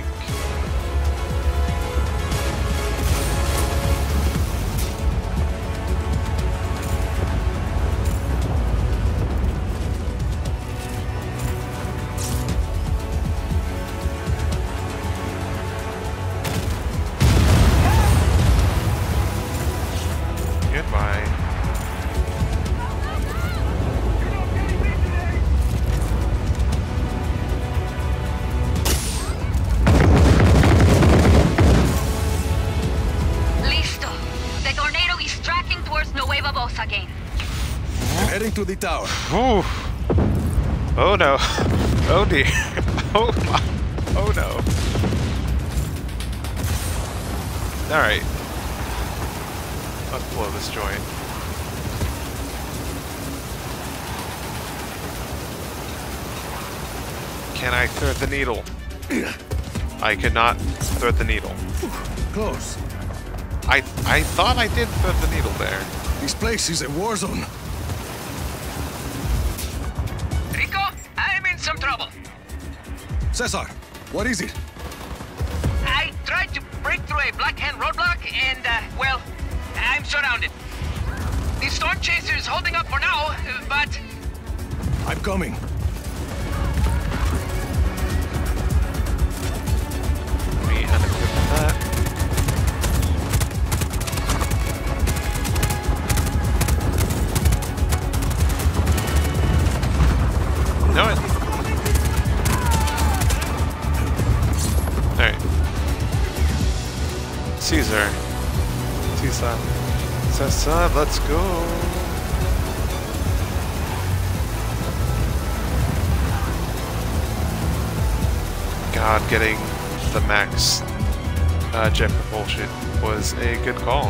The needle? I cannot thread the needle. Close. I I thought I did thread the needle there. This place is a war zone. Rico, I'm in some trouble. Cesar, what is it? I tried to break through a Black Hand roadblock and, uh, well, I'm surrounded. The storm chaser is holding up for now, uh, but I'm coming. Let me unequip that. Know it. Alright. Cesar. Cesar. Cesar, let's go. God, getting the max uh, jet propulsion was a good call.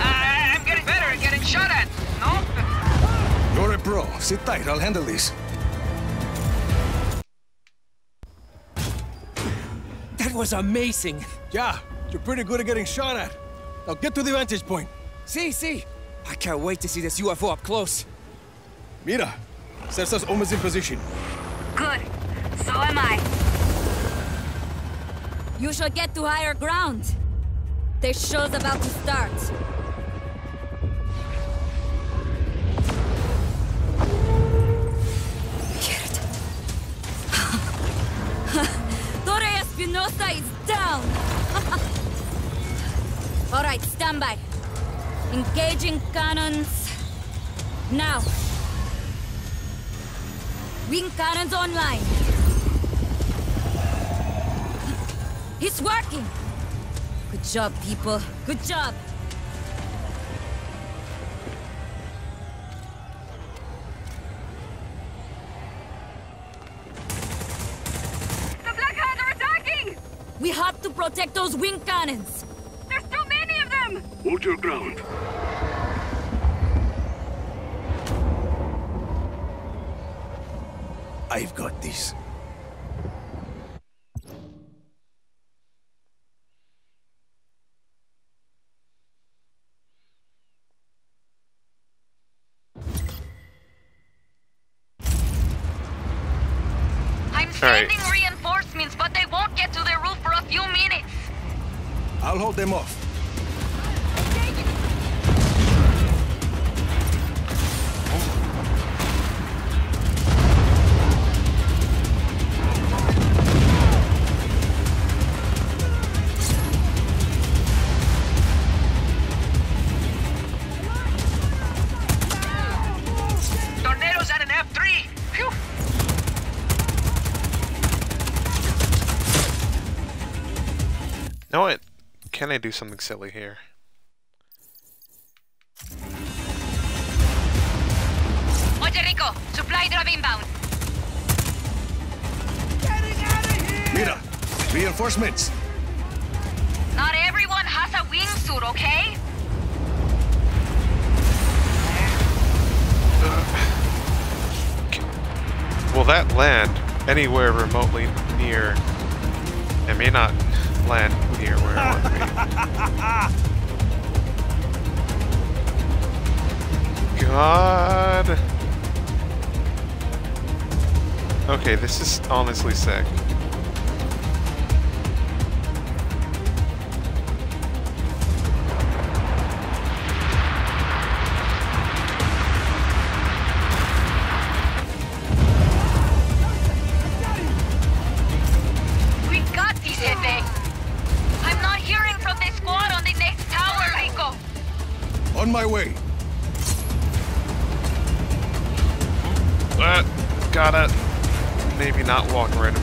I- I'm getting better at getting shot at, no? You're a pro. Sit tight, I'll handle this. That was amazing. Yeah, you're pretty good at getting shot at. Now get to the vantage point. See, see. I can't wait to see this UFO up close. Mira, Cesar's almost in position. Good. So am I. You should get to higher ground. The show's about to start. Torre *laughs* is down! *laughs* Alright, stand by. Engaging cannons. Now. Wind cannons online. It's working! Good job, people. Good job. The Black Hands are attacking! We have to protect those wind cannons. There's too many of them! Hold your ground. I've got this. Can I do something silly here? Oye, Rico, supply drop inbound. Mira, reinforcements. Not everyone has a wingsuit, okay? Uh, will that land anywhere remotely near? It may not land *laughs* God. Okay, this is honestly sick. Not walk right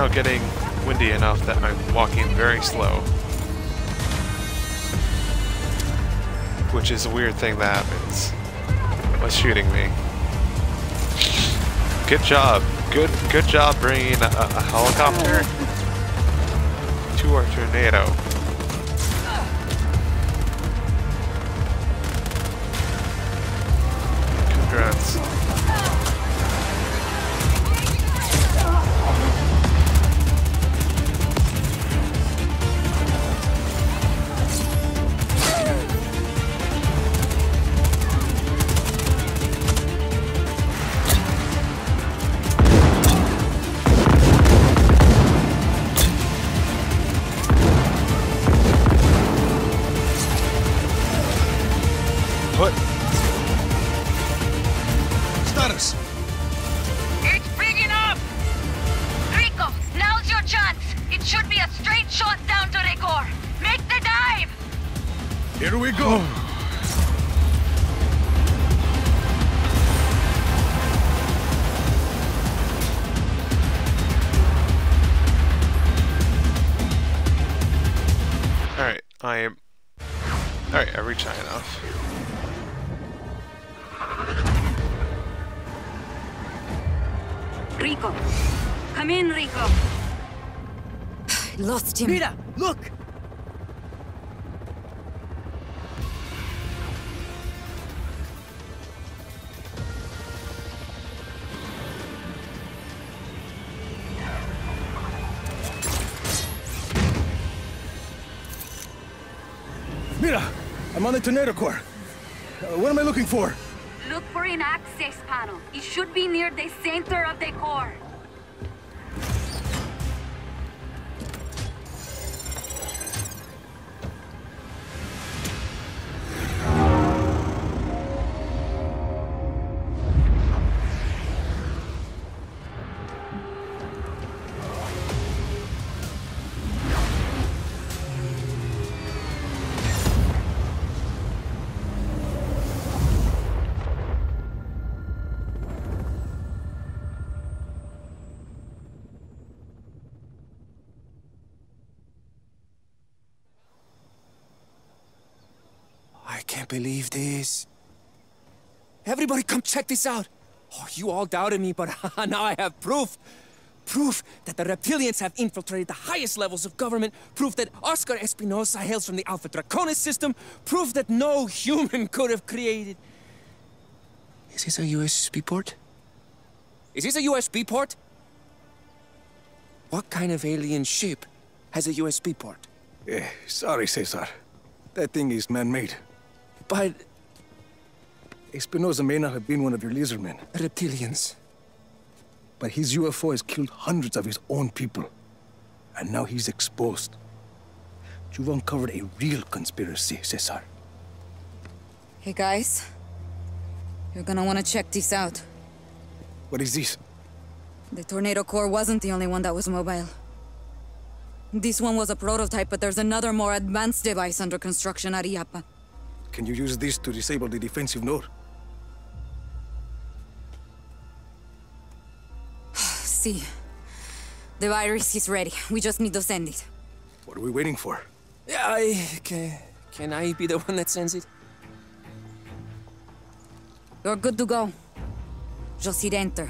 now getting windy enough that I'm walking very slow. Which is a weird thing that happens. What's shooting me? Good job. Good good job bringing a, a helicopter oh. to our tornado. him. Mira, look! Mira, I'm on the tornado core. Uh, what am I looking for? Look for an access panel. It should be near the center of the Check this out. Oh, you all doubted me, but *laughs* now I have proof. Proof that the reptilians have infiltrated the highest levels of government. Proof that Oscar Espinosa hails from the Alpha Draconis system. Proof that no human *laughs* could have created. Is this a USB port? Is this a USB port? What kind of alien ship has a USB port? Eh, sorry, Cesar. That thing is man-made. But Espinosa may not have been one of your lizardmen, reptilians. but his UFO has killed hundreds of his own people. And now he's exposed. You've uncovered a real conspiracy, Cesar. Hey guys, you're gonna wanna check this out. What is this? The Tornado Core wasn't the only one that was mobile. This one was a prototype, but there's another more advanced device under construction at IAPA. Can you use this to disable the defensive node? See, the virus is ready. We just need to send it. What are we waiting for? Yeah, I can. Can I be the one that sends it? You're good to go. Just hit enter.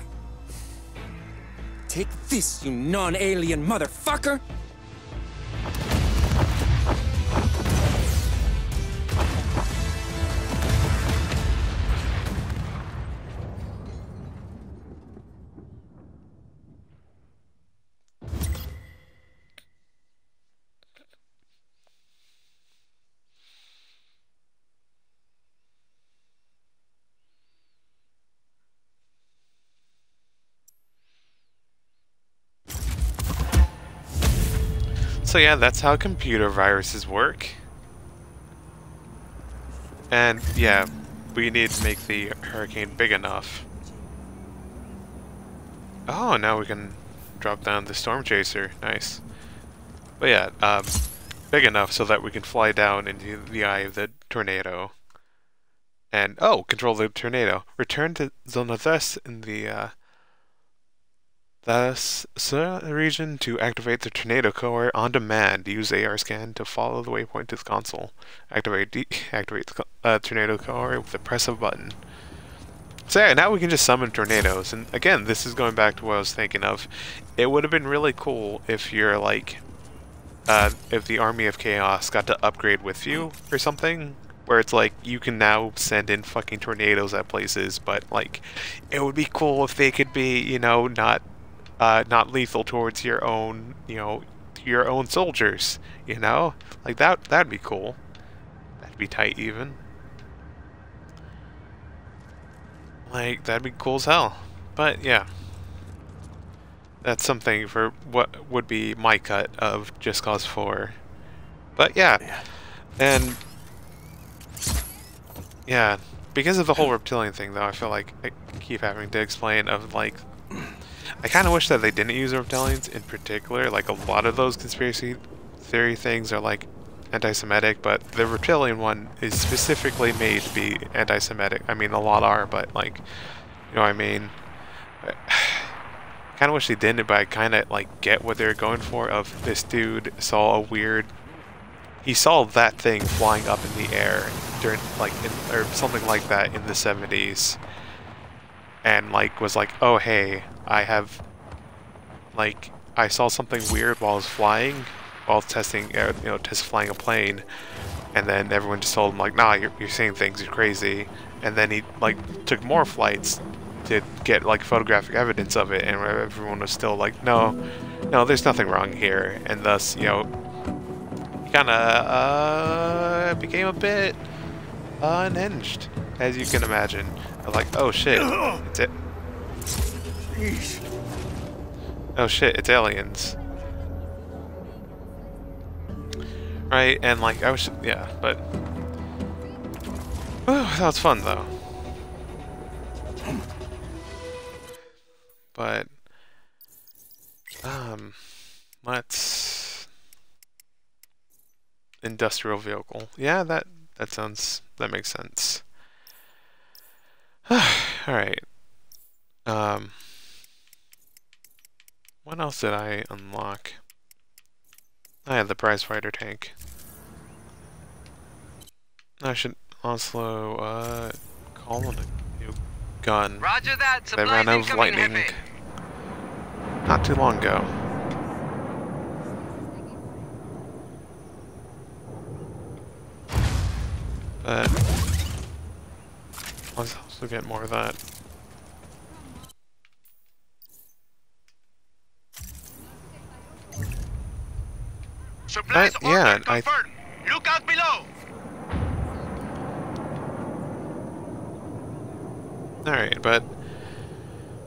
Take this, you non-alien motherfucker! So yeah, that's how computer viruses work. And yeah, we need to make the hurricane big enough. Oh, now we can drop down the storm chaser. Nice. But yeah, um, big enough so that we can fly down into the eye of the tornado. And oh, control the tornado. Return to Zona Tres in the uh, Tres, the region to activate the tornado core on demand. Use AR scan to follow the waypoint to the console. Activate deactivate *laughs* the uh, tornado core with the press of a button. So yeah, now we can just summon tornadoes. And again, this is going back to what I was thinking of. It would have been really cool if you're like, uh, if the Army of Chaos got to upgrade with you or something. Where it's like, you can now send in fucking tornadoes at places, but like, it would be cool if they could be, you know, not uh, not lethal towards your own, you know, your own soldiers. You know, like that. That'd be cool. That'd be tight, even. Like that'd be cool as hell. But yeah, that's something for what would be my cut of Just Cause 4. But yeah, and yeah, because of the whole reptilian thing, though, I feel like I keep having to explain of like I kind of wish that they didn't use reptilians in particular. Like a lot of those conspiracy theory things are like anti-Semitic, but the reptilian one is specifically made to be anti-Semitic. I mean, a lot are, but like, you know what I mean? *sighs* I kind of wish they didn't, but I kind of like get what they're going for. Of this dude saw a weird, he saw that thing flying up in the air during like, in, or something like that in the 70s, and like was like, oh hey, I have, like, I saw something weird while I was flying, while testing, uh, you know, test flying a plane, and then everyone just told him like, nah, you're, you're seeing things, you're crazy, and then he like took more flights to get like photographic evidence of it, and everyone was still like, no, no, there's nothing wrong here, and thus, you know, he kind of uh, became a bit unhinged, as you can imagine. Like, oh shit, it's it. Oh shit, it's aliens. Right, and like, I was, yeah, but... Whew, *sighs* that was fun, though. But... Um... Let's... Industrial vehicle. Yeah, that, that sounds, that makes sense. *sighs* Alright. Um... What else did I unlock? I had the prize fighter tank. I should also uh, call on a new gun. Roger that. They ran Supplies out of lightning. Jefe. not too long ago. But let's also get more of that. That- yeah, I-. Look out below. Alright, but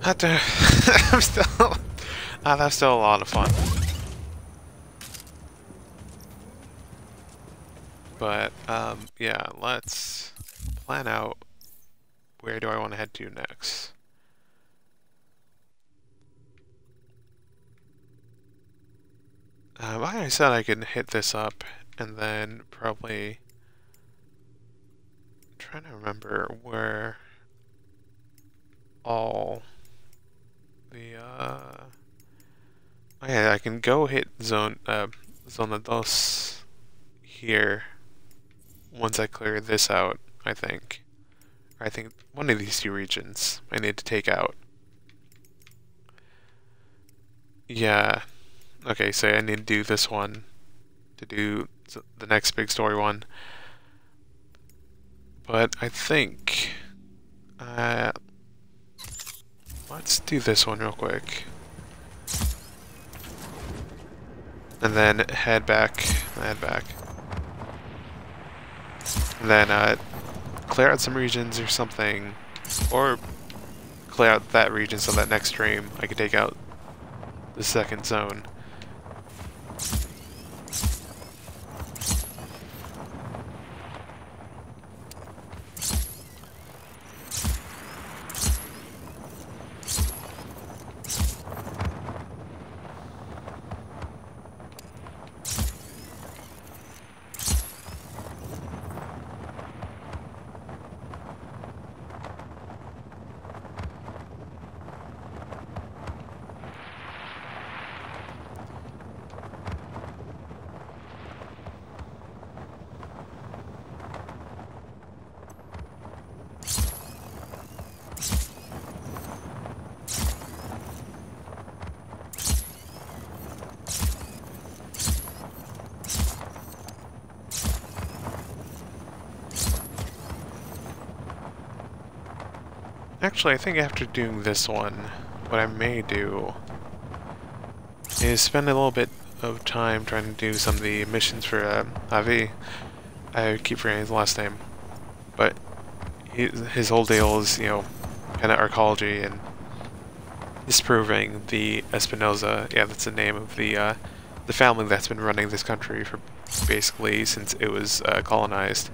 after *laughs* I'm still *laughs* ah, that's still a lot of fun. But um yeah, let's plan out where do I want to head to next. Um, like I said, I could hit this up and then probably trying to remember where all the uh yeah, I can go hit zone uh zona dos here once I clear this out, I think. I think one of these two regions I need to take out. Yeah. Okay, so I need to do this one to do the next big story one. But I think uh Let's do this one real quick. And then head back, head back. And then uh, clear out some regions or something. Or clear out that region so that next stream I can take out the second zone. Actually, I think after doing this one, what I may do is spend a little bit of time trying to do some of the missions for uh, Javi. I keep forgetting his last name, but he, his whole deal is, you know, kind of archaeology and disproving the Espinosa. Yeah, that's the name of the uh, the family that's been running this country for basically since it was uh, colonized.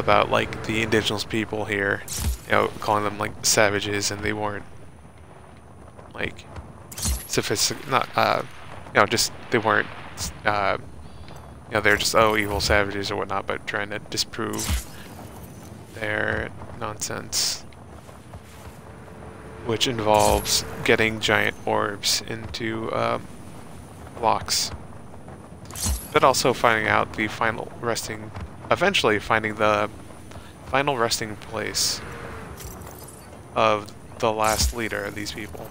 About like the indigenous people here, you know, calling them like savages, and they weren't like sophisticated. Not uh, you know, just they weren't. Uh, you know, they're just oh evil savages or whatnot, but trying to disprove their nonsense, which involves getting giant orbs into um, blocks, but also finding out the final resting, eventually finding the final resting place of the last leader of these people.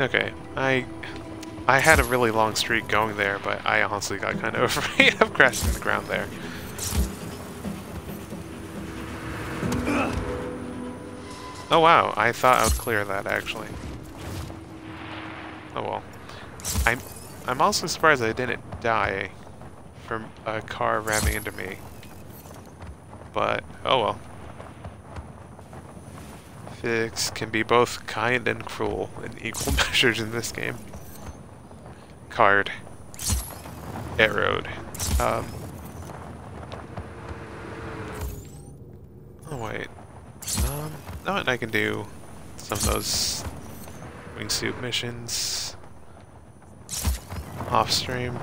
Okay, I I had a really long streak going there, but I honestly got kind of *laughs* afraid of crashing the ground there. Oh wow, I thought I would clear that actually. Oh well. I'm I'm also surprised I didn't die from a car ramming into me. But oh well. Physics can be both kind and cruel in equal *laughs* measures in this game. Card. Arrowed. Um, oh wait. And I can do some of those wingsuit missions off stream.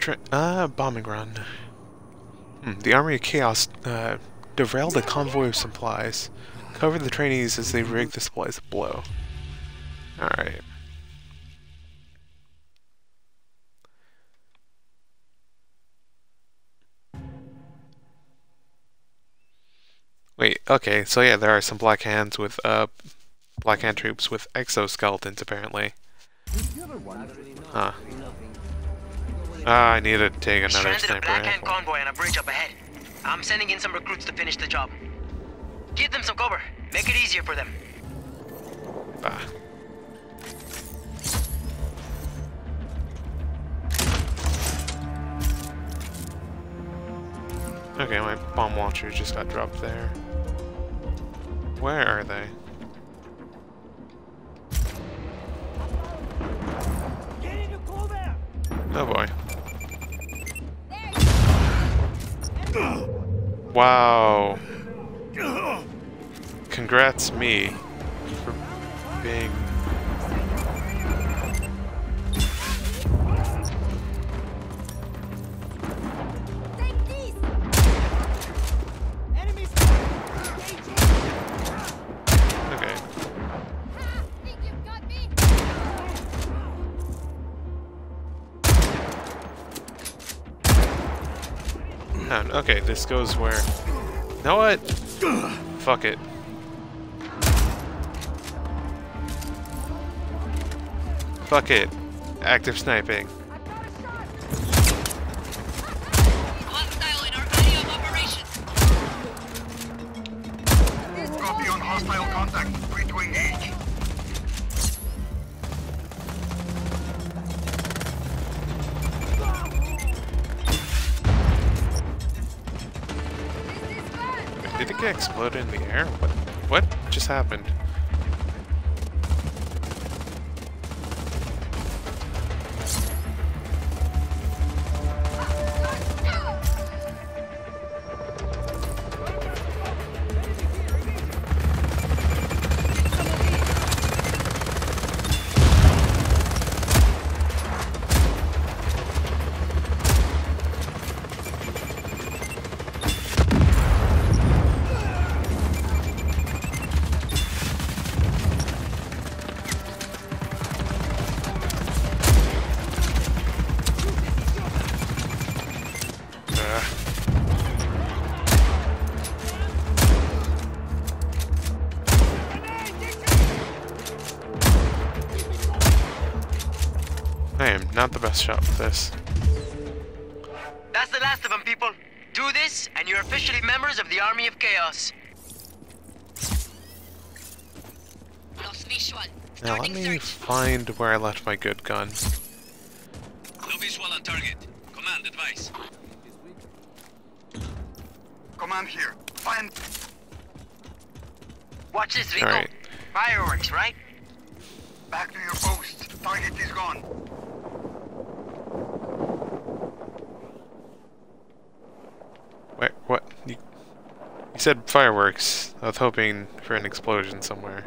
Tra uh, bombing run. Hmm, the Army of Chaos uh, derailed a convoy of supplies. Cover the trainees as they rig the supplies to blow. Alright. Wait, okay, so yeah, there are some Black Hands with, uh, Black Hand troops with exoskeletons, apparently. Huh. Ah, I need to take another Stranded a sniper Black Hand convoy on a bridge up ahead. I'm sending in some recruits to finish the job. Give them some cover. Make it easier for them. Ah. Okay, my bomb launcher just got dropped there. Where are they? Oh boy. Wow. Congrats me for being okay, this goes where... You know what? Fuck it. Fuck it. Active sniping. Best shot with this. That's the last of them, people. Do this, and you're officially members of the Army of Chaos. Lost visual. Now let me find where I left my good gun. Fireworks. I was hoping for an explosion somewhere.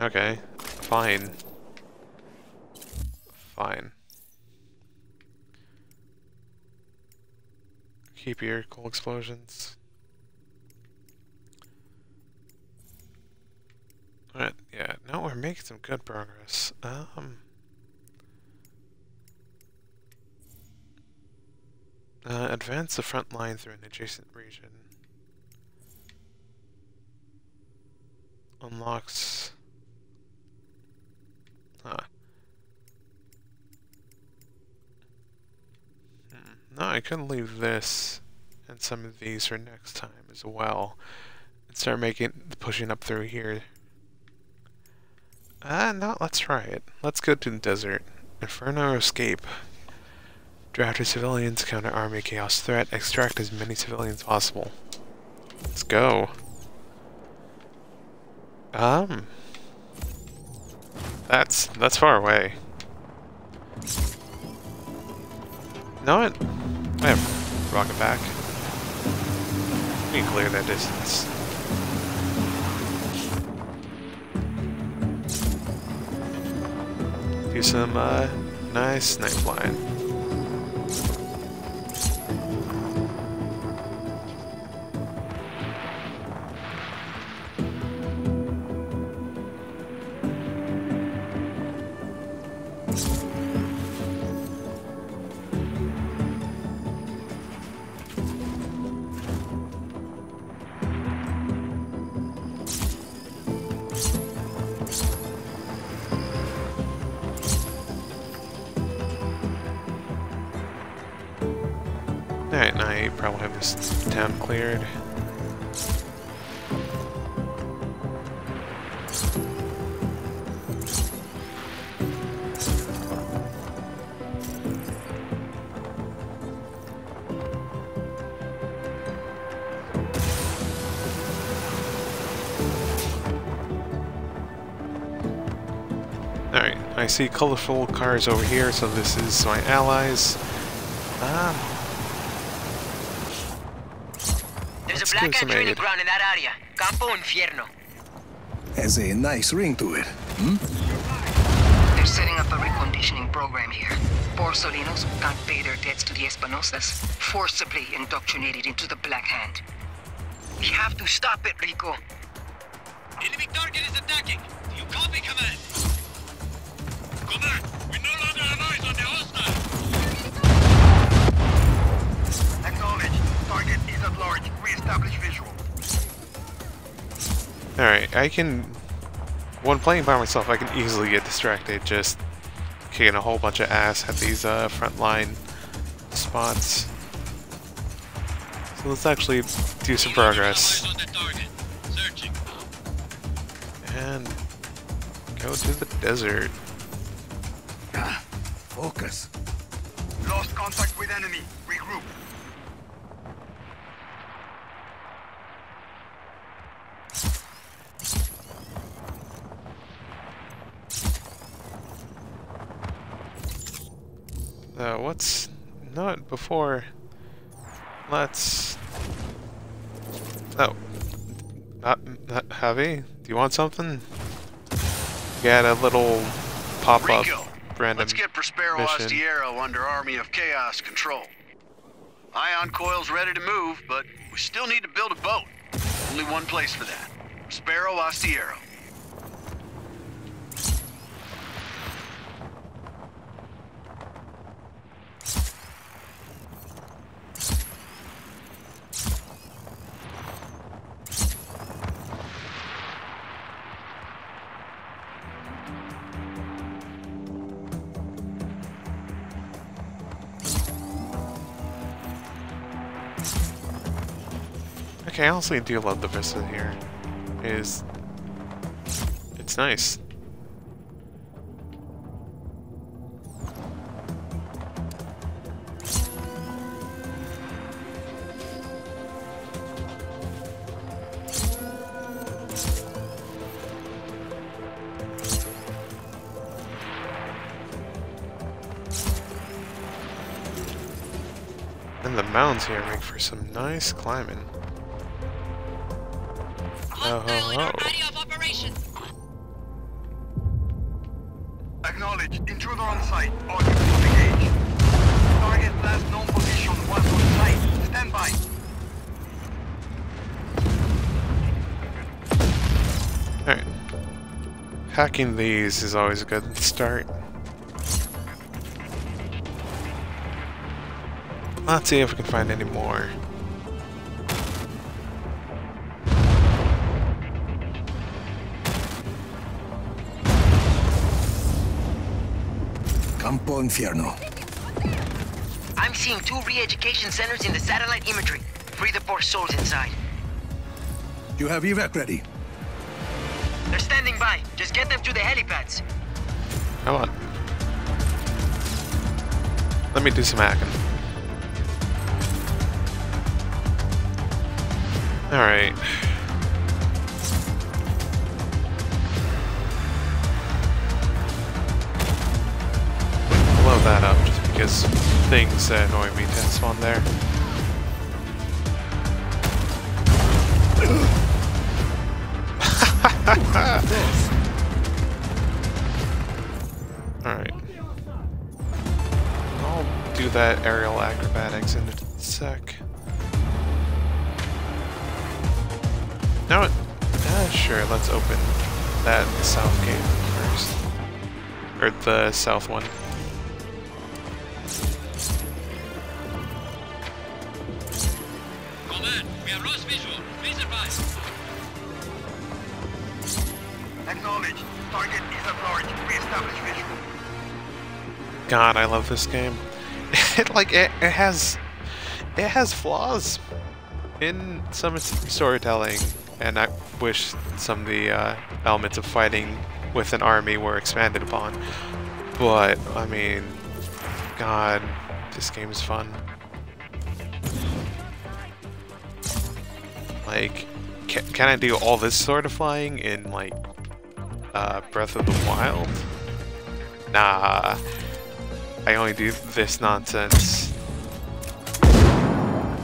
Okay, fine. Fine. Keep your cool explosions. Alright, yeah, no, we're making some good progress. Um... Uh, advance the front line through an adjacent region. Unlocks... Huh. Hmm. No, I could leave this and some of these for next time as well. And start making pushing up through here. Ah, no, let's try it. Let's go to the desert. Inferno escape. Drafted civilians counter army chaos threat. Extract as many civilians possible. Let's go. Um. That's that's far away. No. I have rocket back. We can clear that distance. Do some uh, nice snipe flying. Cleared. Alright, I see colorful cars over here, so this is my allies. Um, There's Let's a Black some Hand training ground in that area. Campo Infierno. Has a nice ring to it. Hmm? They're setting up a reconditioning program here. Poor Solinos who can't pay their debts to the Espinosas, forcibly indoctrinated into the Black Hand. We have to stop it, Rico. Enemy target is attacking. Do you copy, command? Command, we no longer have eyes on the hostile. Acknowledged. Target is at large. Re-establish visual. Alright, I can... When playing by myself, I can easily get distracted just kicking a whole bunch of ass at these uh, front line spots. So let's actually do some progress. Eyes on the target. Searching. And go to the desert. Focus. Lost contact with enemy. Regroup. Uh, what's not before? Let's. Oh, not, not heavy. Do you want something? Get a little pop-up random let's get Prospero mission. Under Army of Chaos control. Ion coil's ready to move, but we still need to build a boat. Only one place for that. Prospero Astiero. Okay, I honestly do love the vista here. It is it's nice. And the mountains here make for some nice climbing. Oh, oh, oh. of operations. Acknowledged. Intruder on site. All units engaged. Target last known position was on site. Stand by. Alright. Hacking these is always a good start. Let's see if we can find any more. Campo Infierno. I'm seeing two re-education centers in the satellite imagery. Free the poor souls inside. You have evac ready. They're standing by. Just get them to the helipads. Come on. Let me do some hacking. Alright. That up just because things that annoy me tend to spawn there. *laughs* Alright. I'll do that aerial acrobatics in a sec. No, uh, sure, let's open that south gate first. Or the south one. God, I love this game. *laughs* It like it, it has it has flaws, in some storytelling, and I wish some of the uh, elements of fighting with an army were expanded upon. But, I mean, God, this game is fun. Like, can, can I do all this sort of flying in, like, uh, Breath of the Wild? Nah. I only do this nonsense.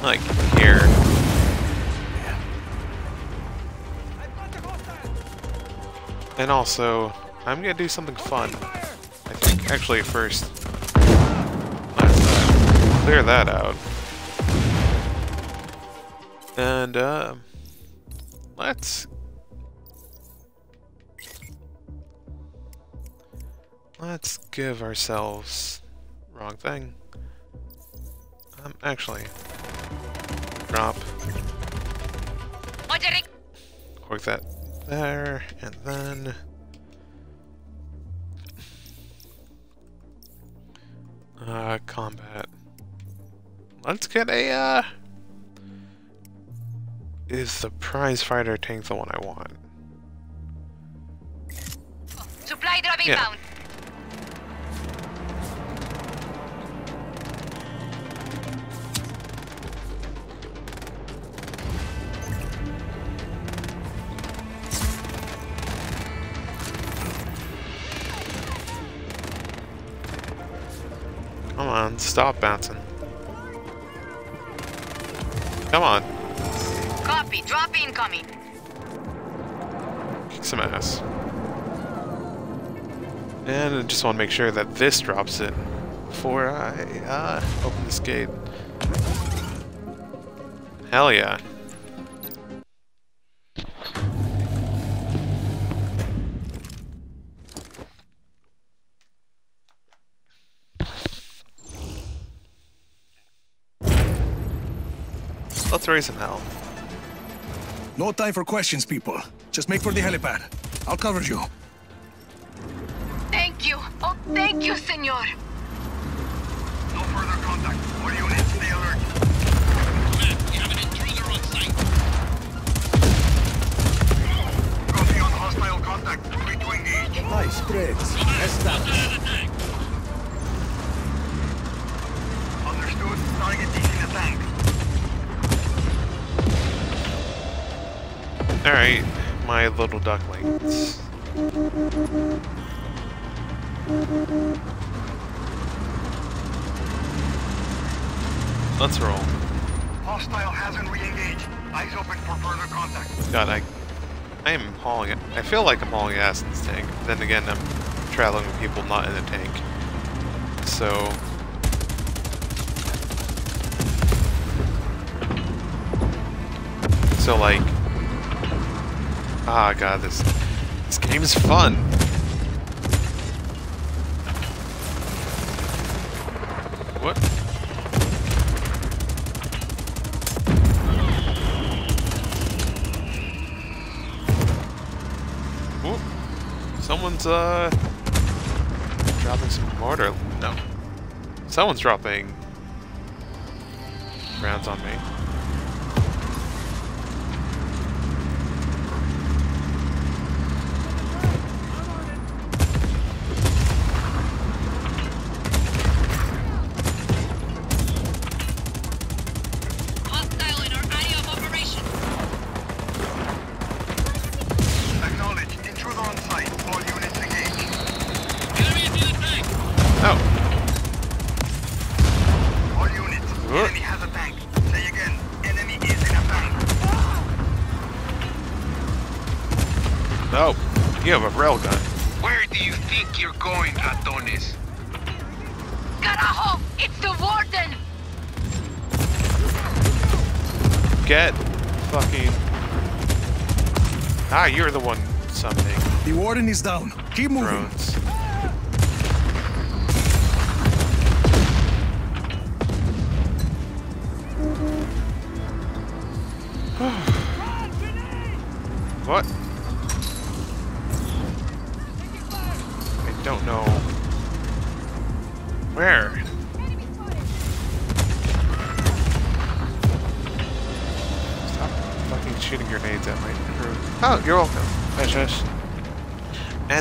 Like, here. And also, I'm gonna do something fun. I think, actually, first, let's clear that out. And, uh, let's... Let's give ourselves... Wrong thing. Um, actually... Drop. Work that there, and then... Uh, combat. Let's get a, uh... Is the prize fighter tank the one I want? Supply drop Yeah. inbound. On, stop bouncing. Come on, Copy. Drop incoming. kick some ass. And I just want to make sure that this drops it before I uh, open this gate. Hell yeah. Let's raise some help. No time for questions, people. Just make for the helipad. I'll cover you. Thank you. Oh, thank you, senor. No further contact. All units, stay alert. Command, we have an intruder on site. Copy on hostile contact. Free to engage. Nice, great. Under. Understood. Target is in the tank. Alright, my little ducklings. Let's roll. Hostile hasn't re-engaged. Eyes open for further contact. God, I, I am hauling it. I feel like I'm hauling ass in this tank. Then again, I'm traveling with people not in a tank. So, so like, ah, God, this this game is fun. What? Ooh. Someone's, uh, dropping some mortar. No. Someone's dropping rounds on me. Is down. Keep moving. drones.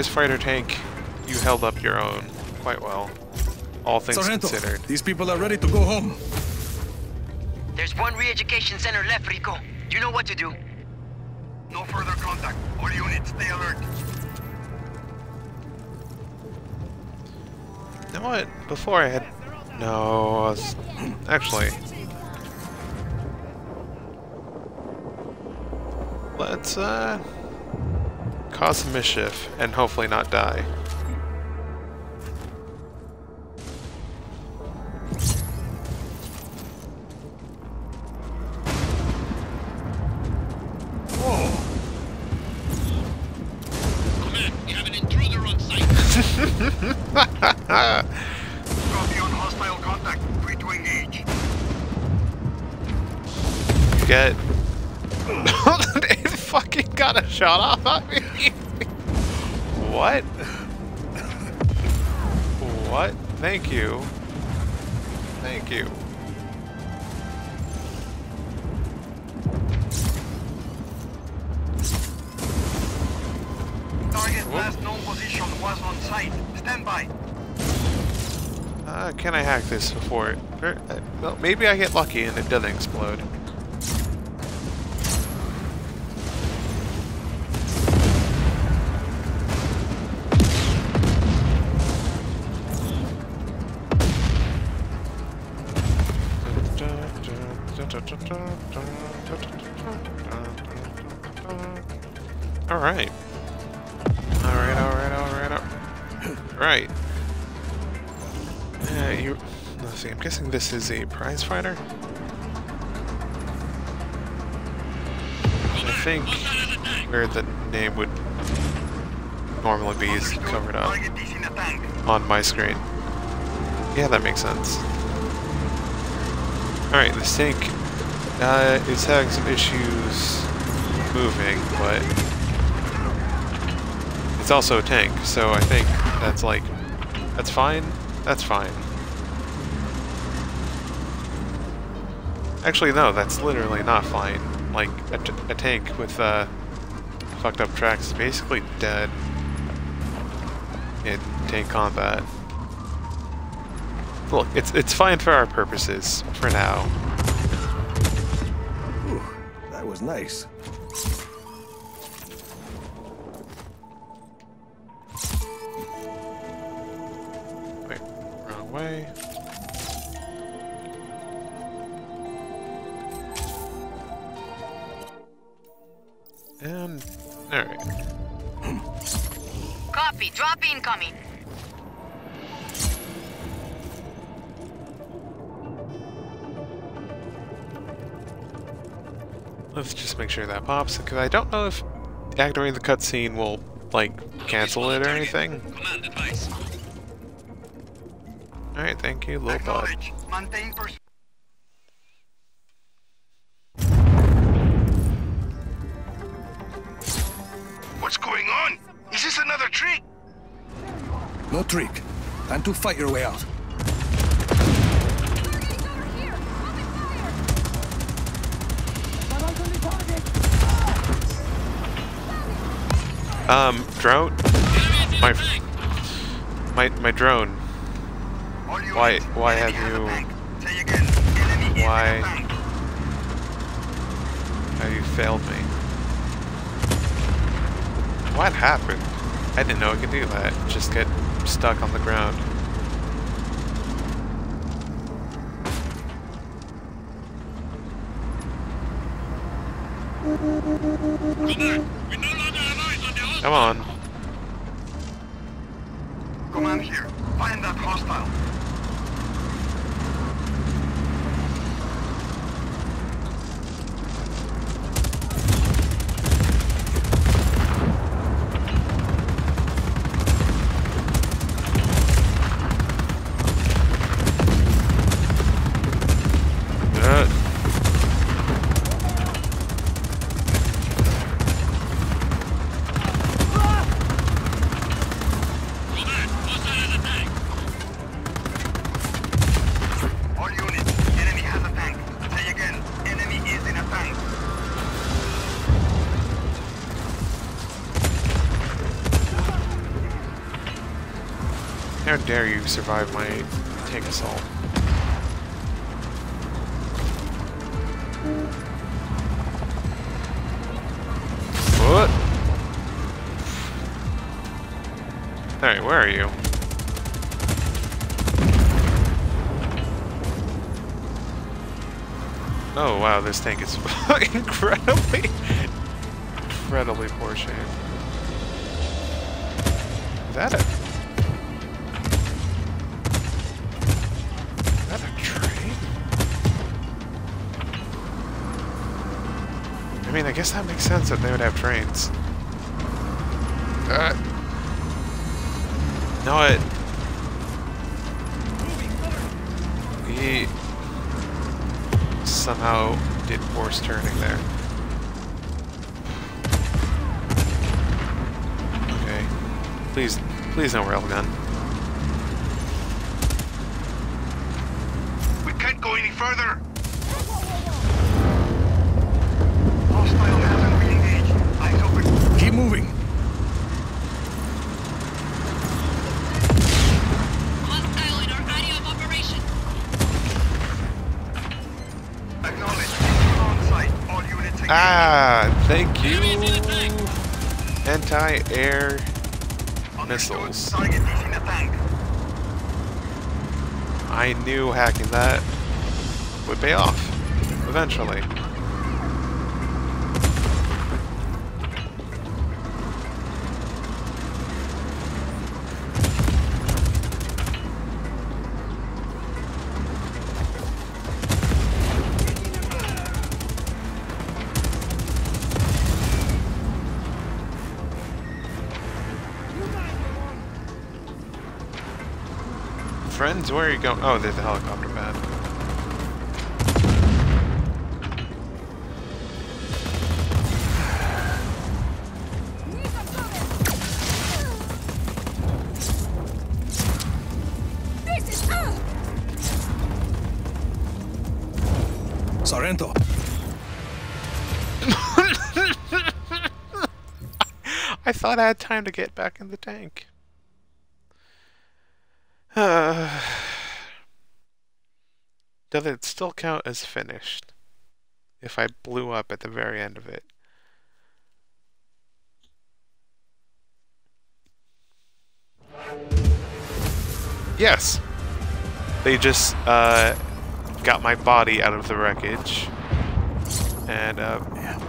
Prize fighter tank? You held up your own quite well. All things Sargento, considered. these people are ready to go home. There's one re-education center left, Rico. You know what to do. No further contact. All units, stay alert. You know what? Before I had... No, I was... Actually... Let's, uh... Cause some mischief, and hopefully not die. Well, maybe I get lucky and it doesn't explode. Is a prize fighter. I think where the name would normally be is covered up on my screen. Yeah, that makes sense. Alright, the tank uh, is having some issues moving, but it's also a tank, so I think that's like, that's fine. That's fine. Actually, no, that's literally not fine. Like, a, tank with uh, fucked up tracks is basically dead in tank combat. Look, it's it's fine for our purposes for now. That was nice. Make sure that pops, because I don't know if activating the cutscene will, like, cancel it or anything. Alright, thank you, little bud. Acknowledge. Maintain pursuit. What's going on? Is this another trick? No trick. Time to fight your way out. Um, drone? My, my, my drone. Why, why have you... Why... Have you failed me? What happened? I didn't know I could do that. Just get stuck on the ground. *laughs* Command here. Find that hostile. Survive my tank assault? What? Alright, where are you? Oh wow, this tank is *laughs* incredibly, incredibly poor shape. Is that a... guess that makes sense that they would have trains. Uh, no, it... He somehow did force turning there. Okay. Please, please no railgun. Anti-air missiles. I knew hacking that would pay off eventually. Friends, where are you going? Oh, there's the helicopter pad. Sorrento. *laughs* I thought I had time to get back in the tank. *sighs* Does it still count as finished? If I blew up at the very end of it. Yes! They just, uh, got my body out of the wreckage. And, uh, have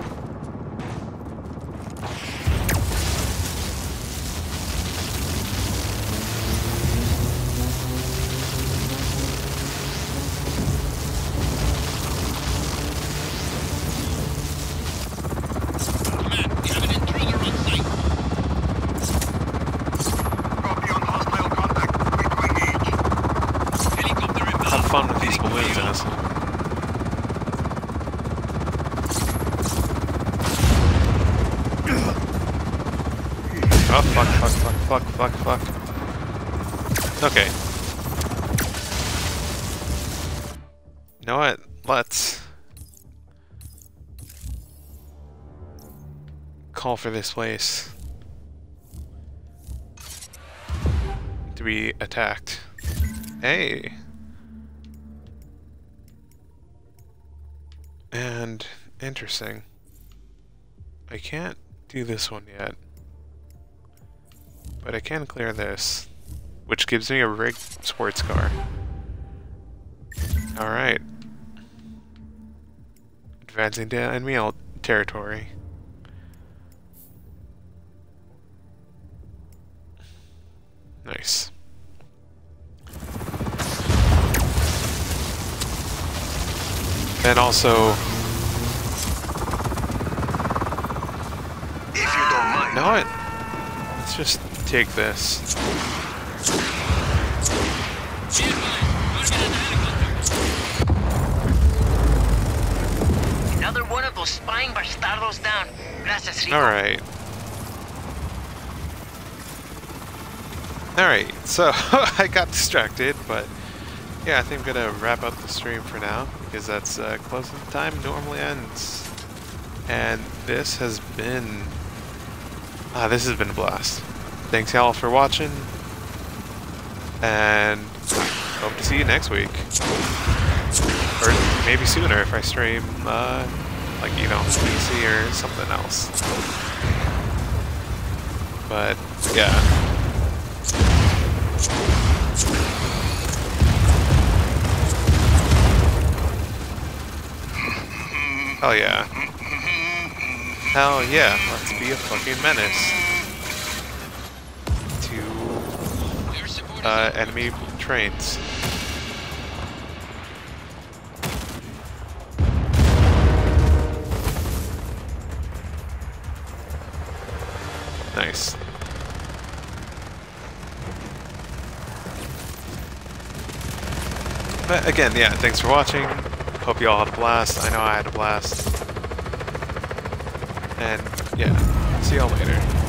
for this place. To be attacked. Hey! And... Interesting. I can't do this one yet. But I can clear this, which gives me a rigged sports car. Alright. Advancing to enemy territory. Nice. And also... If you don't mind. Know what? Let's just take this. Another one of those spying bastardos down. Gracias, Rico. Alright. Alright, so *laughs* I got distracted, but yeah, I think I'm gonna wrap up the stream for now, because that's uh, close to the time normally ends. And this has been... Ah, this has been a blast. Thanks y'all for watching, and hope to see you next week. Or maybe sooner if I stream, uh, like, you know, PC or something else. But, yeah. Hell yeah. Hell yeah, let's be a fucking menace. To uh, enemy trains. Nice. But again, yeah, thanks for watching. Hope you all had a blast. I know I had a blast. And yeah, see y'all later.